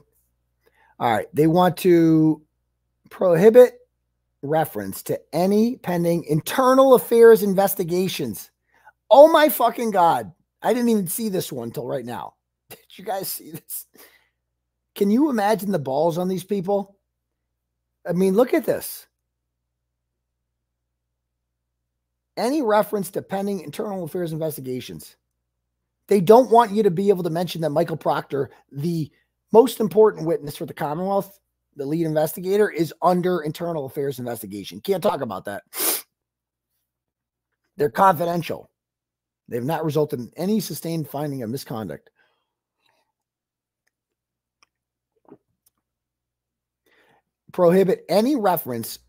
All right. They want to prohibit reference to any pending internal affairs investigations. Oh my fucking God. I didn't even see this one till right now. Did you guys see this? Can you imagine the balls on these people? I mean, look at this. Any reference to pending internal affairs investigations. They don't want you to be able to mention that Michael Proctor, the most important witness for the Commonwealth, the lead investigator, is under internal affairs investigation. Can't talk about that. They're confidential. They've not resulted in any sustained finding of misconduct. Prohibit any reference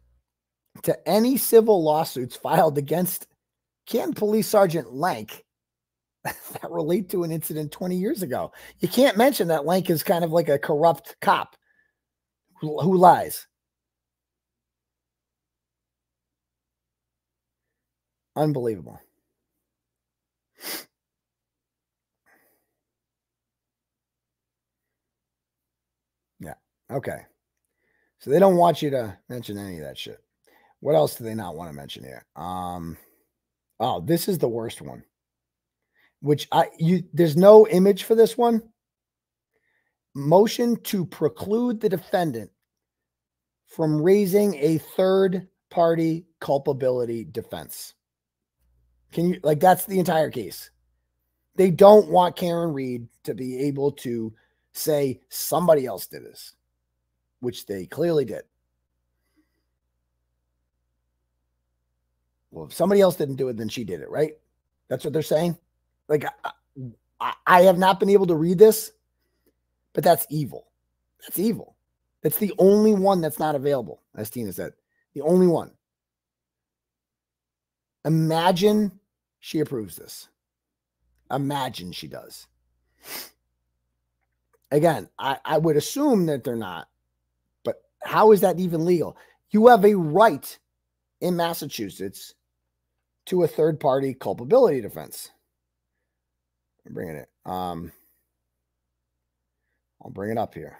to any civil lawsuits filed against Canton Police Sergeant Lank that relate to an incident 20 years ago. You can't mention that Lank is kind of like a corrupt cop who, who lies. Unbelievable. Yeah. Okay. So they don't want you to mention any of that shit. What else do they not want to mention here? Um, oh, this is the worst one. Which I you there's no image for this one. Motion to preclude the defendant from raising a third party culpability defense. Can you like that's the entire case? They don't want Karen Read to be able to say somebody else did this. which they clearly did. Well, if somebody else didn't do it, then she did it, right? That's what they're saying. Like, I, I, have not been able to read this, but that's evil. That's evil. That's the only one that's not available, as Tina said. The only one. Imagine she approves this. Imagine she does. Again, I, I would assume that they're not, but how is that even legal? You have a right in Massachusetts to a third party culpability defense. I'm bringing it. Um, I'll bring it up here.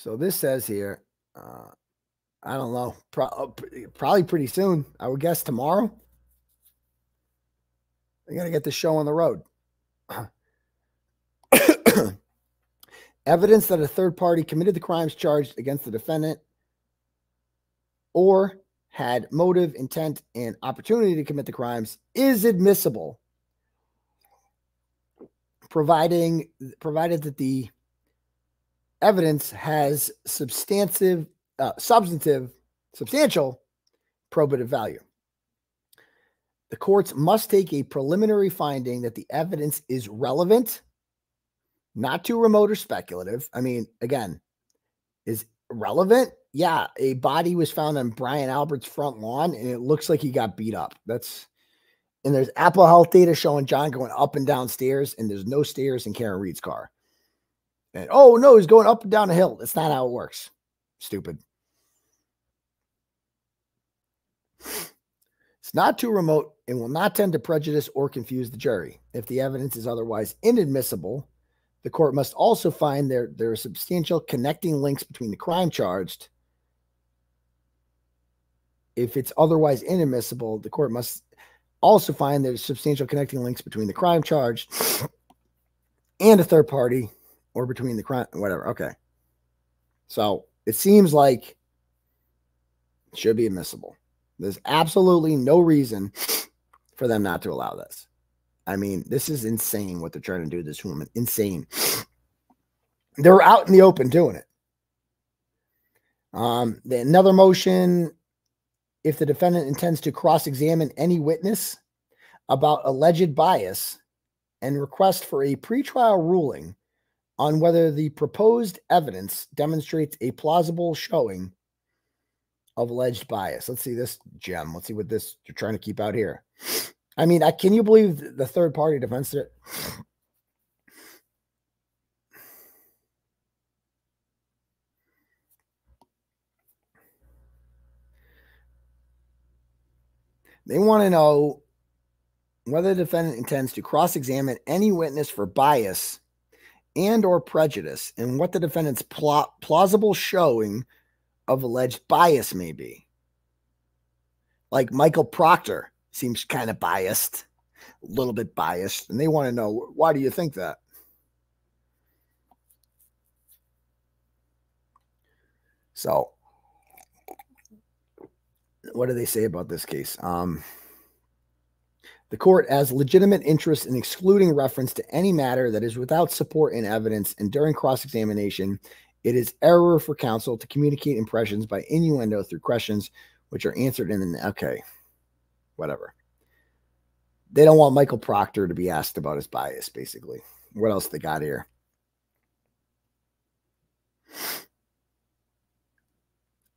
So this says here, uh, I don't know, pro- uh, probably pretty soon. I would guess tomorrow. I got to get the show on the road. Evidence that a third party committed the crimes charged against the defendant or had motive, intent, and opportunity to commit the crimes is admissible, providing provided that the evidence has substantive, uh, substantive, substantial probative value. The courts must take a preliminary finding that the evidence is relevant, not too remote or speculative. I mean, again, is relevant. Yeah, a body was found on Brian Albert's front lawn and it looks like he got beat up. That's and there's Apple Health data showing John going up and down stairs, and there's no stairs in Karen Read's car. And oh no, he's going up and down a hill. That's not how it works. Stupid. It's not too remote and will not tend to prejudice or confuse the jury. If the evidence is otherwise inadmissible, the court must also find there, there are substantial connecting links between the crime charged. If it's otherwise inadmissible, the court must also find there's substantial connecting links between the crime charged and a third party or between the crime, whatever. Okay. So it seems like it should be admissible. There's absolutely no reason for them not to allow this. I mean, this is insane what they're trying to do this woman. Insane. They're out in the open doing it. Um, the, another motion if the defendant intends to cross examine any witness about alleged bias and request for a pretrial ruling on whether the proposed evidence demonstrates a plausible showing of alleged bias. Let's see this gem. Let's see what this you're trying to keep out here. I mean, I, can you believe the third party defense? It? They want to know whether the defendant intends to cross-examine any witness for bias and or prejudice and what the defendant's pl- plausible showing of alleged bias may be. Like Michael Proctor seems kind of biased, a little bit biased, and they want to know why do you think that? So, what do they say about this case? Um, the court has legitimate interest in excluding reference to any matter that is without support in evidence, and during cross examination, it is error for counsel to communicate impressions by innuendo through questions which are answered in an okay, whatever. They don't want Michael Proctor to be asked about his bias, basically. What else they got here?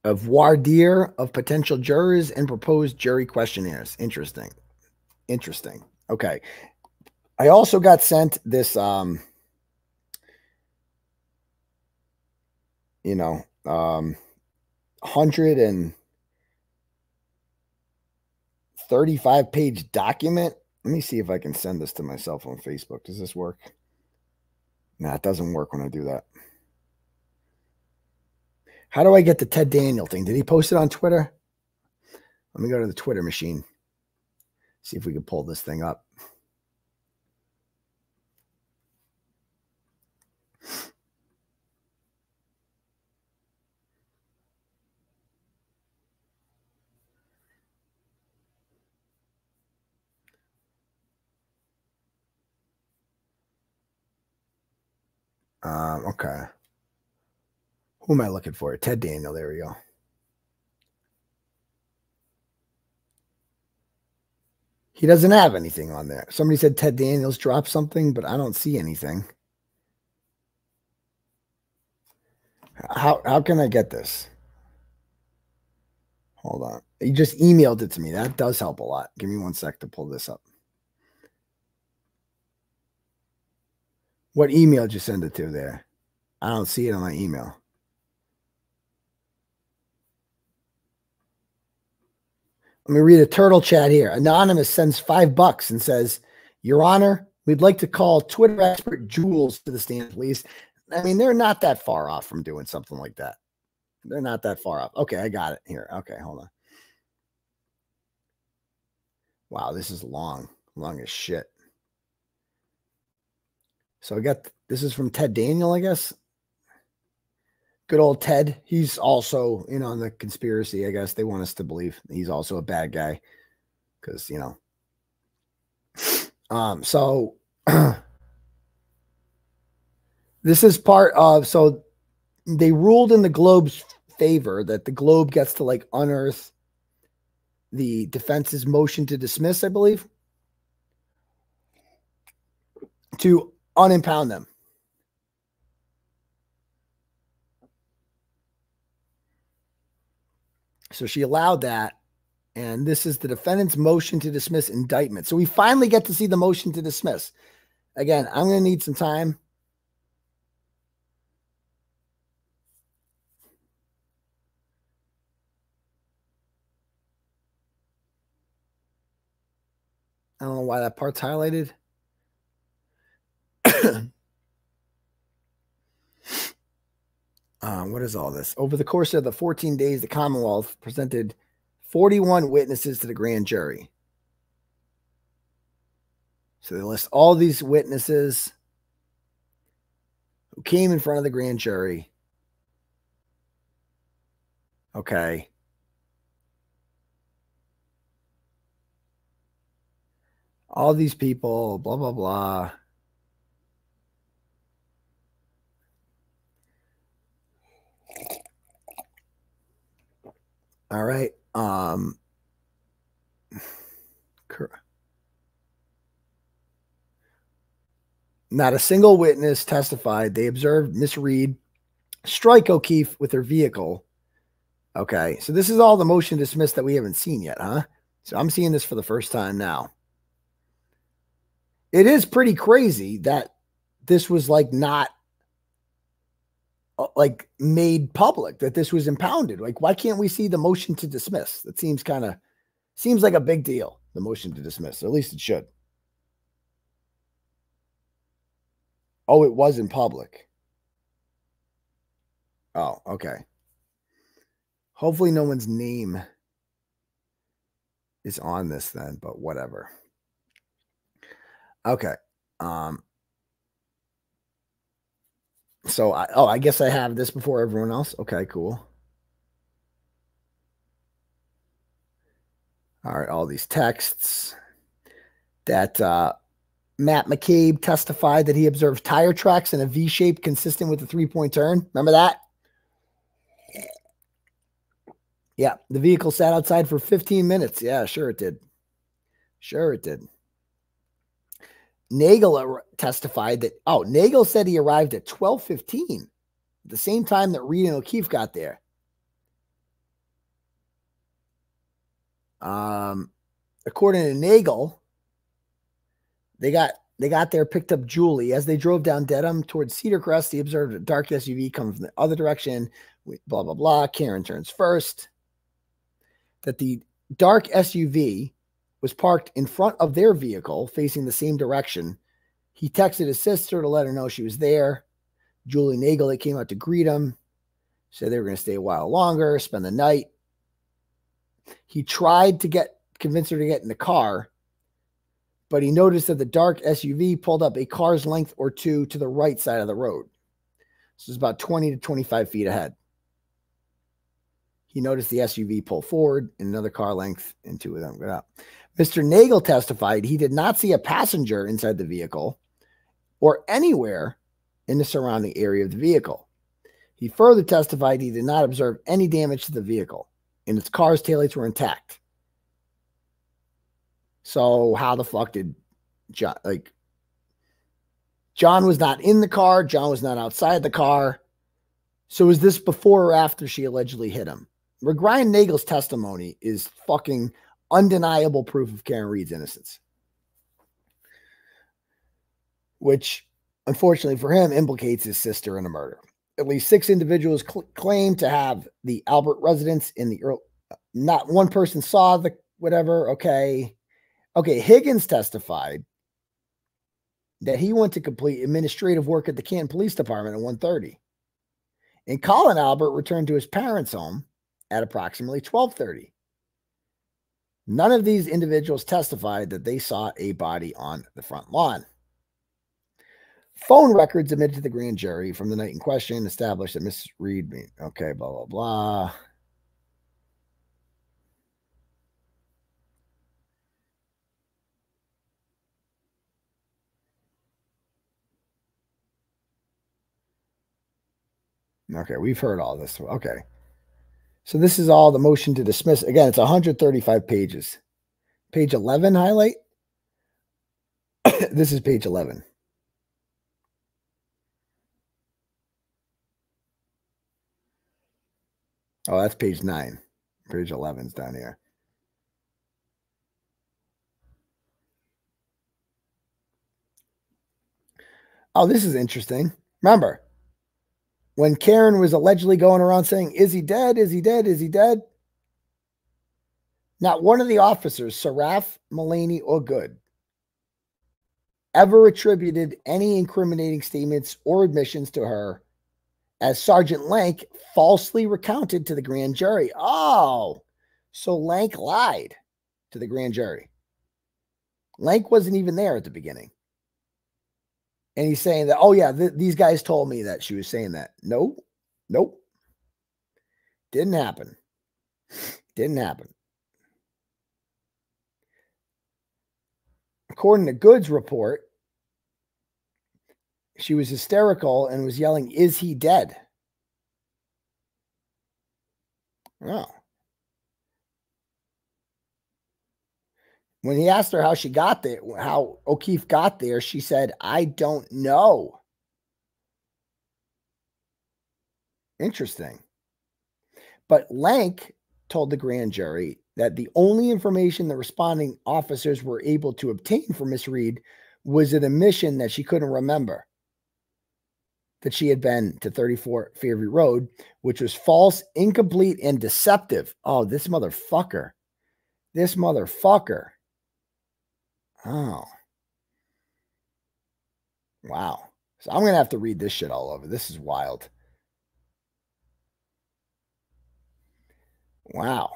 Of voir dire of potential jurors and proposed jury questionnaires. Interesting. Interesting. Okay. I also got sent this um you know, um 135 page document. Let me see if I can send this to myself on Facebook. Does this work? Nah, it doesn't work when I do that. How do I get the Ted Daniel thing? Did he post it on Twitter? Let me go to the Twitter machine. See if we can pull this thing up. Um, okay. Who am I looking for? Ted Daniel. There we go. He doesn't have anything on there. Somebody said Ted Daniels dropped something, but I don't see anything. How how can I get this? Hold on. You just emailed it to me. That does help a lot. Give me one sec to pull this up. What email did you send it to there? I don't see it on my email. Let me read a turtle chat here. Anonymous sends five bucks and says, Your Honor, we'd like to call Twitter expert Jules to the stand, please. I mean, they're not that far off from doing something like that. They're not that far off. Okay, I got it here. Okay, hold on. Wow, this is long, long as shit. So I got this is from Ted Daniel, I guess. Good old Ted. He's also in on the conspiracy, I guess. They want us to believe he's also a bad guy. Because, you know. Um, so this is part of so they ruled in the Globe's favor that the Globe gets to like unearth the defense's motion to dismiss, I believe. To unimpound them. So she allowed that. And this is the defendant's motion to dismiss indictment. So we finally get to see the motion to dismiss. Again, I'm going to need some time. I don't know why that part's highlighted. um, what is all this? Over the course of the 14 days, the Commonwealth presented 41 witnesses to the grand jury. So they list all these witnesses who came in front of the grand jury. Okay. All these people, blah, blah, blah. All right. Um Not a single witness testified. They observed Miss Read strike O'Keefe with her vehicle. Okay. So this is all the motion dismissed that we haven't seen yet, huh? So I'm seeing this for the first time now. It is pretty crazy that this was like not like made public that this was impounded. Like, why can't we see the motion to dismiss? That seems kind of seems like a big deal. The motion to dismiss, at least it should. Oh, it was in public. Oh, okay. Hopefully, no one's name is on this then, but whatever. Okay. Um, so I oh I guess I have this before everyone else. Okay, cool. All right, all these texts that uh, Matt McCabe testified that he observed tire tracks in a V shape consistent with the three point turn. Remember that? Yeah, the vehicle sat outside for 15 minutes. Yeah, sure it did. Sure it did. Nagel testified that oh, Nagel said he arrived at 12:15, the same time that Read and O'Keefe got there. Um, according to Nagel, they got they got there, picked up Julie as they drove down Dedham towards Cedar Crest. He observed a dark SUV coming from the other direction. Blah blah blah. Karen turns first. That the dark SUV was parked in front of their vehicle facing the same direction. He texted his sister to let her know she was there. Julie Nagel, they came out to greet him, said they were going to stay a while longer, spend the night. He tried to get convince her to get in the car but he noticed that the dark SUV pulled up a car's length or two to the right side of the road. This is about 20 to 25 feet ahead. He noticed the SUV pull forward and another car length, and two of them got out. Mr. Nagel testified he did not see a passenger inside the vehicle or anywhere in the surrounding area of the vehicle. He further testified he did not observe any damage to the vehicle, and its car's taillights were intact. So how the fuck did John like John was not in the car, John was not outside the car. So is this before or after she allegedly hit him? Ryan Nagel's testimony is fucking undeniable proof of Karen Read's innocence. Which unfortunately for him implicates his sister in a murder. At least six individuals cl- claim to have the Albert residence in the early, not one person saw the whatever. Okay. Okay, Higgins testified that he went to complete administrative work at the Canton Police Department at 1:30. And Colin Albert returned to his parents' home at approximately 12:30. None of these individuals testified that they saw a body on the front lawn. Phone records admitted to the grand jury from the night in question established that Mrs. Read, okay, blah, blah, blah. Okay, we've heard all this. Okay. So this is all the motion to dismiss. Again, it's 135 pages. Page 11 highlight. this is page 11. Oh, that's page 9. Page 11's down here. Oh, this is interesting. Remember, when Karen was allegedly going around saying, Is he dead? Is he dead? Is he dead? Not one of the officers, Saraf, Mullaney, or Good, ever attributed any incriminating statements or admissions to her, as Sergeant Lank falsely recounted to the grand jury. Oh, so Lank lied to the grand jury. Lank wasn't even there at the beginning and he's saying that, oh yeah, th- these guys told me that she was saying that. Nope, nope, didn't happen. Didn't happen. According to Good's report, she was hysterical and was yelling, "Is he dead?" Oh. When he asked her how she got there, how O'Keefe got there, she said, I don't know. Interesting. But Lank told the grand jury that the only information the responding officers were able to obtain from Miss Read was an admission that she couldn't remember that she had been to 34 Fairview Road, which was false, incomplete, and deceptive. Oh, this motherfucker. This motherfucker. Oh. Wow. So I'm going to have to read this shit all over. This is wild. Wow.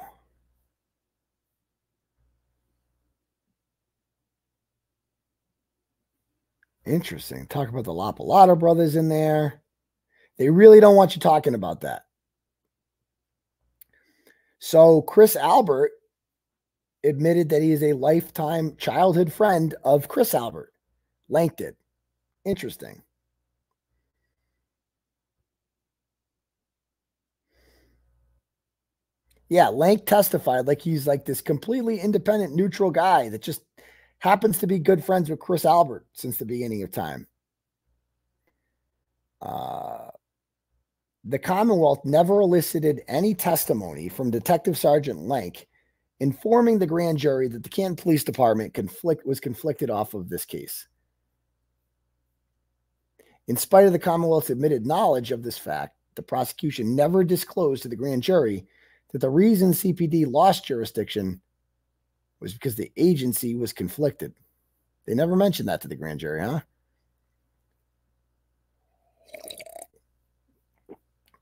Interesting. Talk about the Lapalata brothers in there. They really don't want you talking about that. So Chris Albert admitted that he is a lifetime childhood friend of Chris Albert. Lank did. Interesting. Yeah, Lank testified like he's like this completely independent, neutral guy that just happens to be good friends with Chris Albert since the beginning of time. Uh, the Commonwealth never elicited any testimony from Detective Sergeant Lank informing the grand jury that the Canton Police Department conflict was conflicted off of this case. In spite of the Commonwealth's admitted knowledge of this fact, the prosecution never disclosed to the grand jury that the reason CPD lost jurisdiction was because the agency was conflicted. They never mentioned that to the grand jury, huh?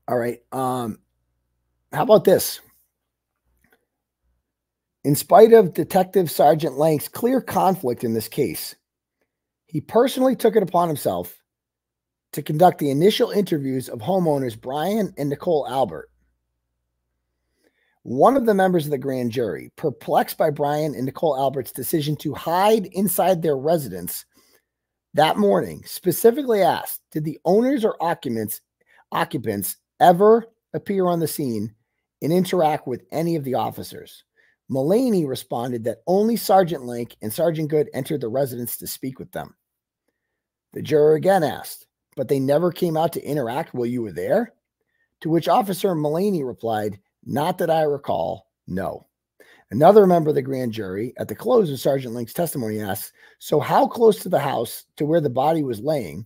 All right. Um, how about this? In spite of Detective Sergeant Lank's clear conflict in this case, he personally took it upon himself to conduct the initial interviews of homeowners Brian and Nicole Albert. One of the members of the grand jury, perplexed by Brian and Nicole Albert's decision to hide inside their residence that morning, specifically asked, did the owners or occupants occupants ever appear on the scene and interact with any of the officers? Mullaney responded that only Sergeant Lank and Sergeant Good entered the residence to speak with them. The juror again asked, but they never came out to interact while you were there? To which Officer Mullaney replied, Not that I recall, no. Another member of the grand jury, at the close of Sergeant Lank's testimony, asked, So, how close to the house to where the body was laying?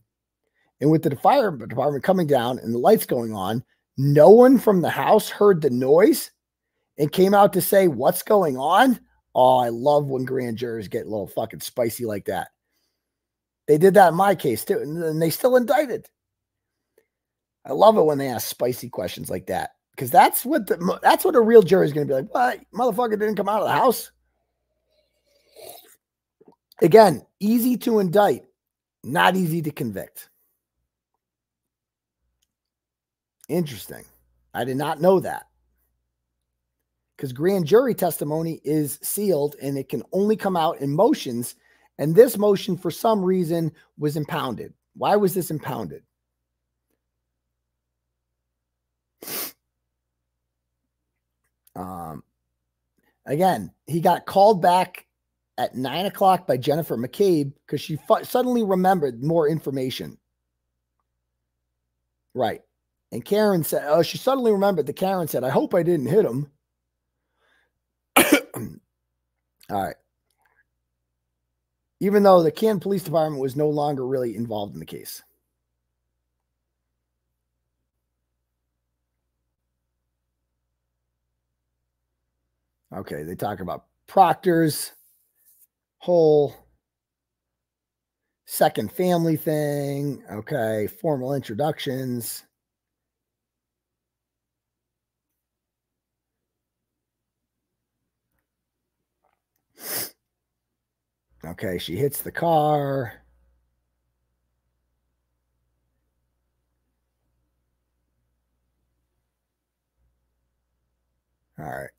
And with the fire department coming down and the lights going on, no one from the house heard the noise and came out to say, What's going on? Oh, I love when grand jurors get a little fucking spicy like that. They did that in my case too, and they still indicted. I love it when they ask spicy questions like that because that's what the that's what a real jury is going to be like. What motherfucker didn't come out of the house? Again, easy to indict, not easy to convict. Interesting. I did not know that. Because grand jury testimony is sealed and it can only come out in motions and this motion, for some reason, was impounded. Why was this impounded? Um, again, he got called back at nine o'clock by Jennifer McCabe because she suddenly remembered more information. Right. And Karen said, Oh, she suddenly remembered that Karen said, I hope I didn't hit him. All right even though the Canton Police Department was no longer really involved in the case. Okay, they talk about Proctor's whole second family thing. Okay, formal introductions. Okay, she hits the car. All right.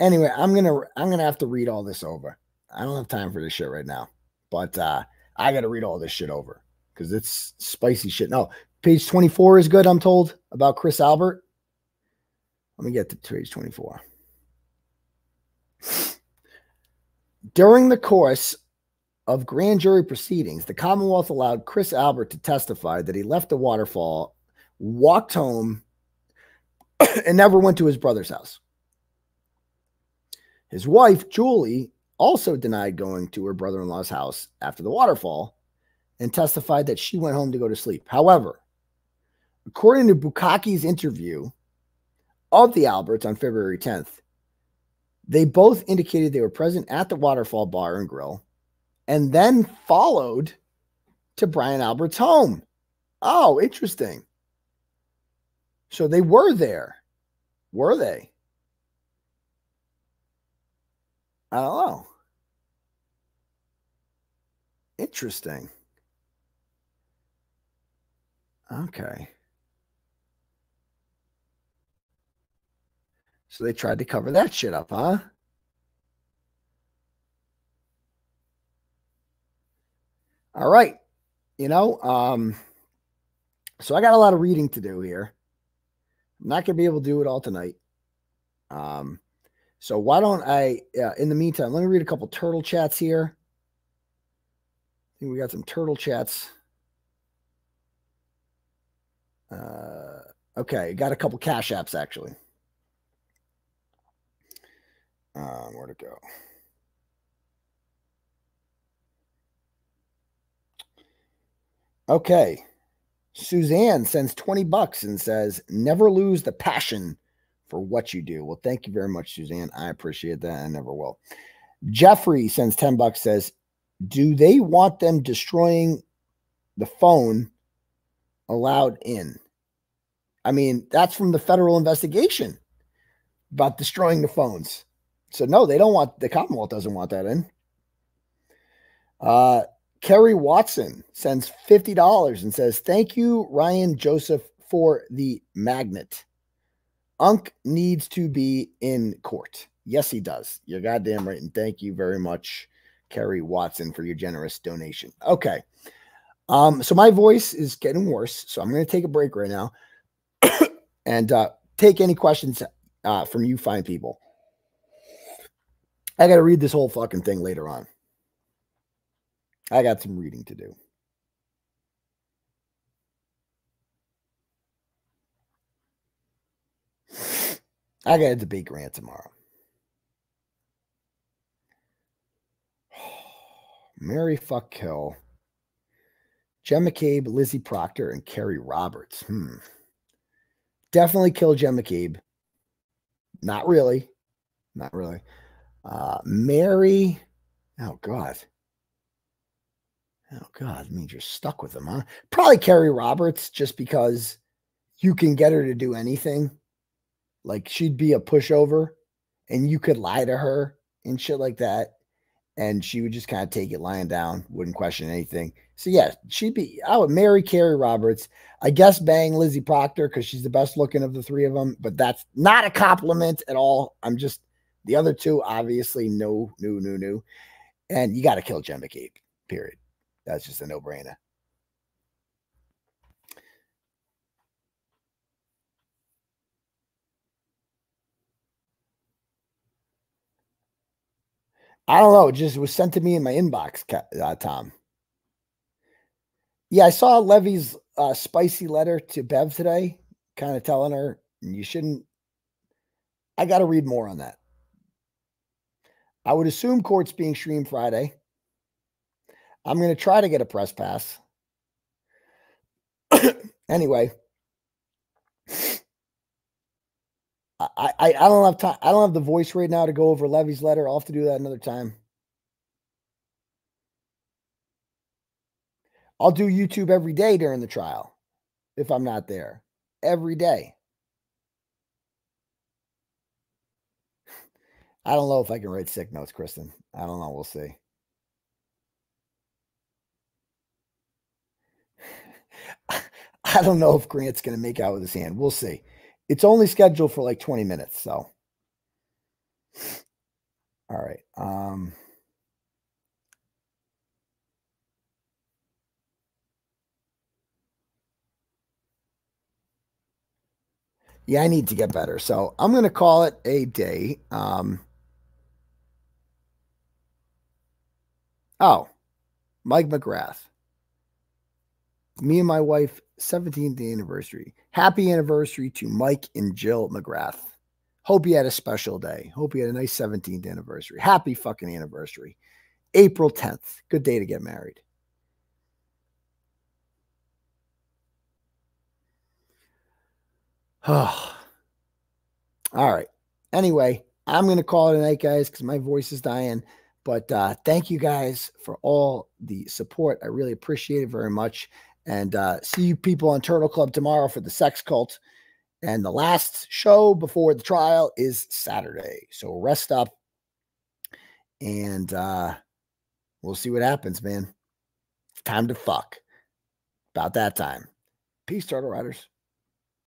Anyway, I'm gonna I'm gonna have to read all this over. I don't have time for this shit right now, but uh I gotta read all this shit over because it's spicy shit. No, page 24 is good, I'm told, about Chris Albert. Let me get to page 24. During the course of grand jury proceedings, the Commonwealth allowed Chris Albert to testify that he left the waterfall, walked home, and never went to his brother's house. His wife, Julie, also denied going to her brother in law's house after the waterfall and testified that she went home to go to sleep. However, according to Bukhenik's interview of the Alberts on February 10th, they both indicated they were present at the Waterfall Bar and Grill and then followed to Brian Albert's home. Oh, interesting. So they were there. Were they? I don't know. Interesting. Okay. So they tried to cover that shit up, huh? All right. You know, um, so I got a lot of reading to do here. I'm not going to be able to do it all tonight. Um, so why don't I, uh, in the meantime, let me read a couple turtle chats here. I think we got some turtle chats. Uh, okay, got a couple cash apps actually. Um, where to go? Okay. Suzanne sends 20 bucks and says, never lose the passion for what you do. Well, thank you very much, Suzanne. I appreciate that. I never will. Jeffrey sends 10 bucks, says, do they want them destroying the phone allowed in? I mean, that's from the federal investigation about destroying the phones. So no, they don't want the Commonwealth doesn't want that in. Uh Kerry Watson sends $50 and says, Thank you, Ryan Joseph, for the magnet. Unc needs to be in court. Yes, he does. You're goddamn right. And thank you very much, Kerry Watson, for your generous donation. Okay. Um, so my voice is getting worse. So I'm going to take a break right now and uh, take any questions uh, from you fine people. I got to read this whole fucking thing later on. I got some reading to do. I got a debate grant tomorrow. Mary fuck kill. Jen McCabe, Lizzie Proctor, and Kerry Roberts. Hmm. Definitely kill Jen McCabe. Not really. Not really. Uh, Mary. Oh God. Oh God, it means you're stuck with them, huh? Probably Kerry Roberts, just because you can get her to do anything. Like she'd be a pushover, and you could lie to her and shit like that, and she would just kind of take it lying down, wouldn't question anything. So yeah, she'd be. I would marry Kerry Roberts. I guess bang Lizzie Proctor because she's the best looking of the three of them, but that's not a compliment at all. I'm just the other two, obviously, no, no, no, no, and you got to kill Jen McCabe. Period. That's just a no brainer. I don't know. It just was sent to me in my inbox, uh, Tom. Yeah, I saw Levy's uh, spicy letter to Bev today, kind of telling her you shouldn't. I got to read more on that. I would assume court's being streamed Friday. I'm going to try to get a press pass. anyway, I, I I don't have time. I don't have the voice right now to go over Levy's letter. I'll have to do that another time. I'll do YouTube every day during the trial if I'm not there. Every day. I don't know if I can write sick notes, Kristen. I don't know. We'll see. I don't know if Grant's going to make out with his hand. We'll see. It's only scheduled for like 20 minutes. So, all right. Um, yeah, I need to get better. So I'm going to call it a day. Um, oh, Mike McGrath. Me and my wife 17th anniversary. Happy anniversary to Mike and Jill McGrath. Hope you had a special day. Hope you had a nice 17th anniversary. Happy fucking anniversary. April 10th. Good day to get married. Oh. All right. Anyway, I'm going to call it a night, guys, because my voice is dying. But uh, thank you guys for all the support. I really appreciate it very much. And uh, see you people on Turtle Club tomorrow for the sex cult. And the last show before the trial is Saturday. So rest up and uh, we'll see what happens, man. It's Time to fuck. About that time. Peace, Turtle Riders.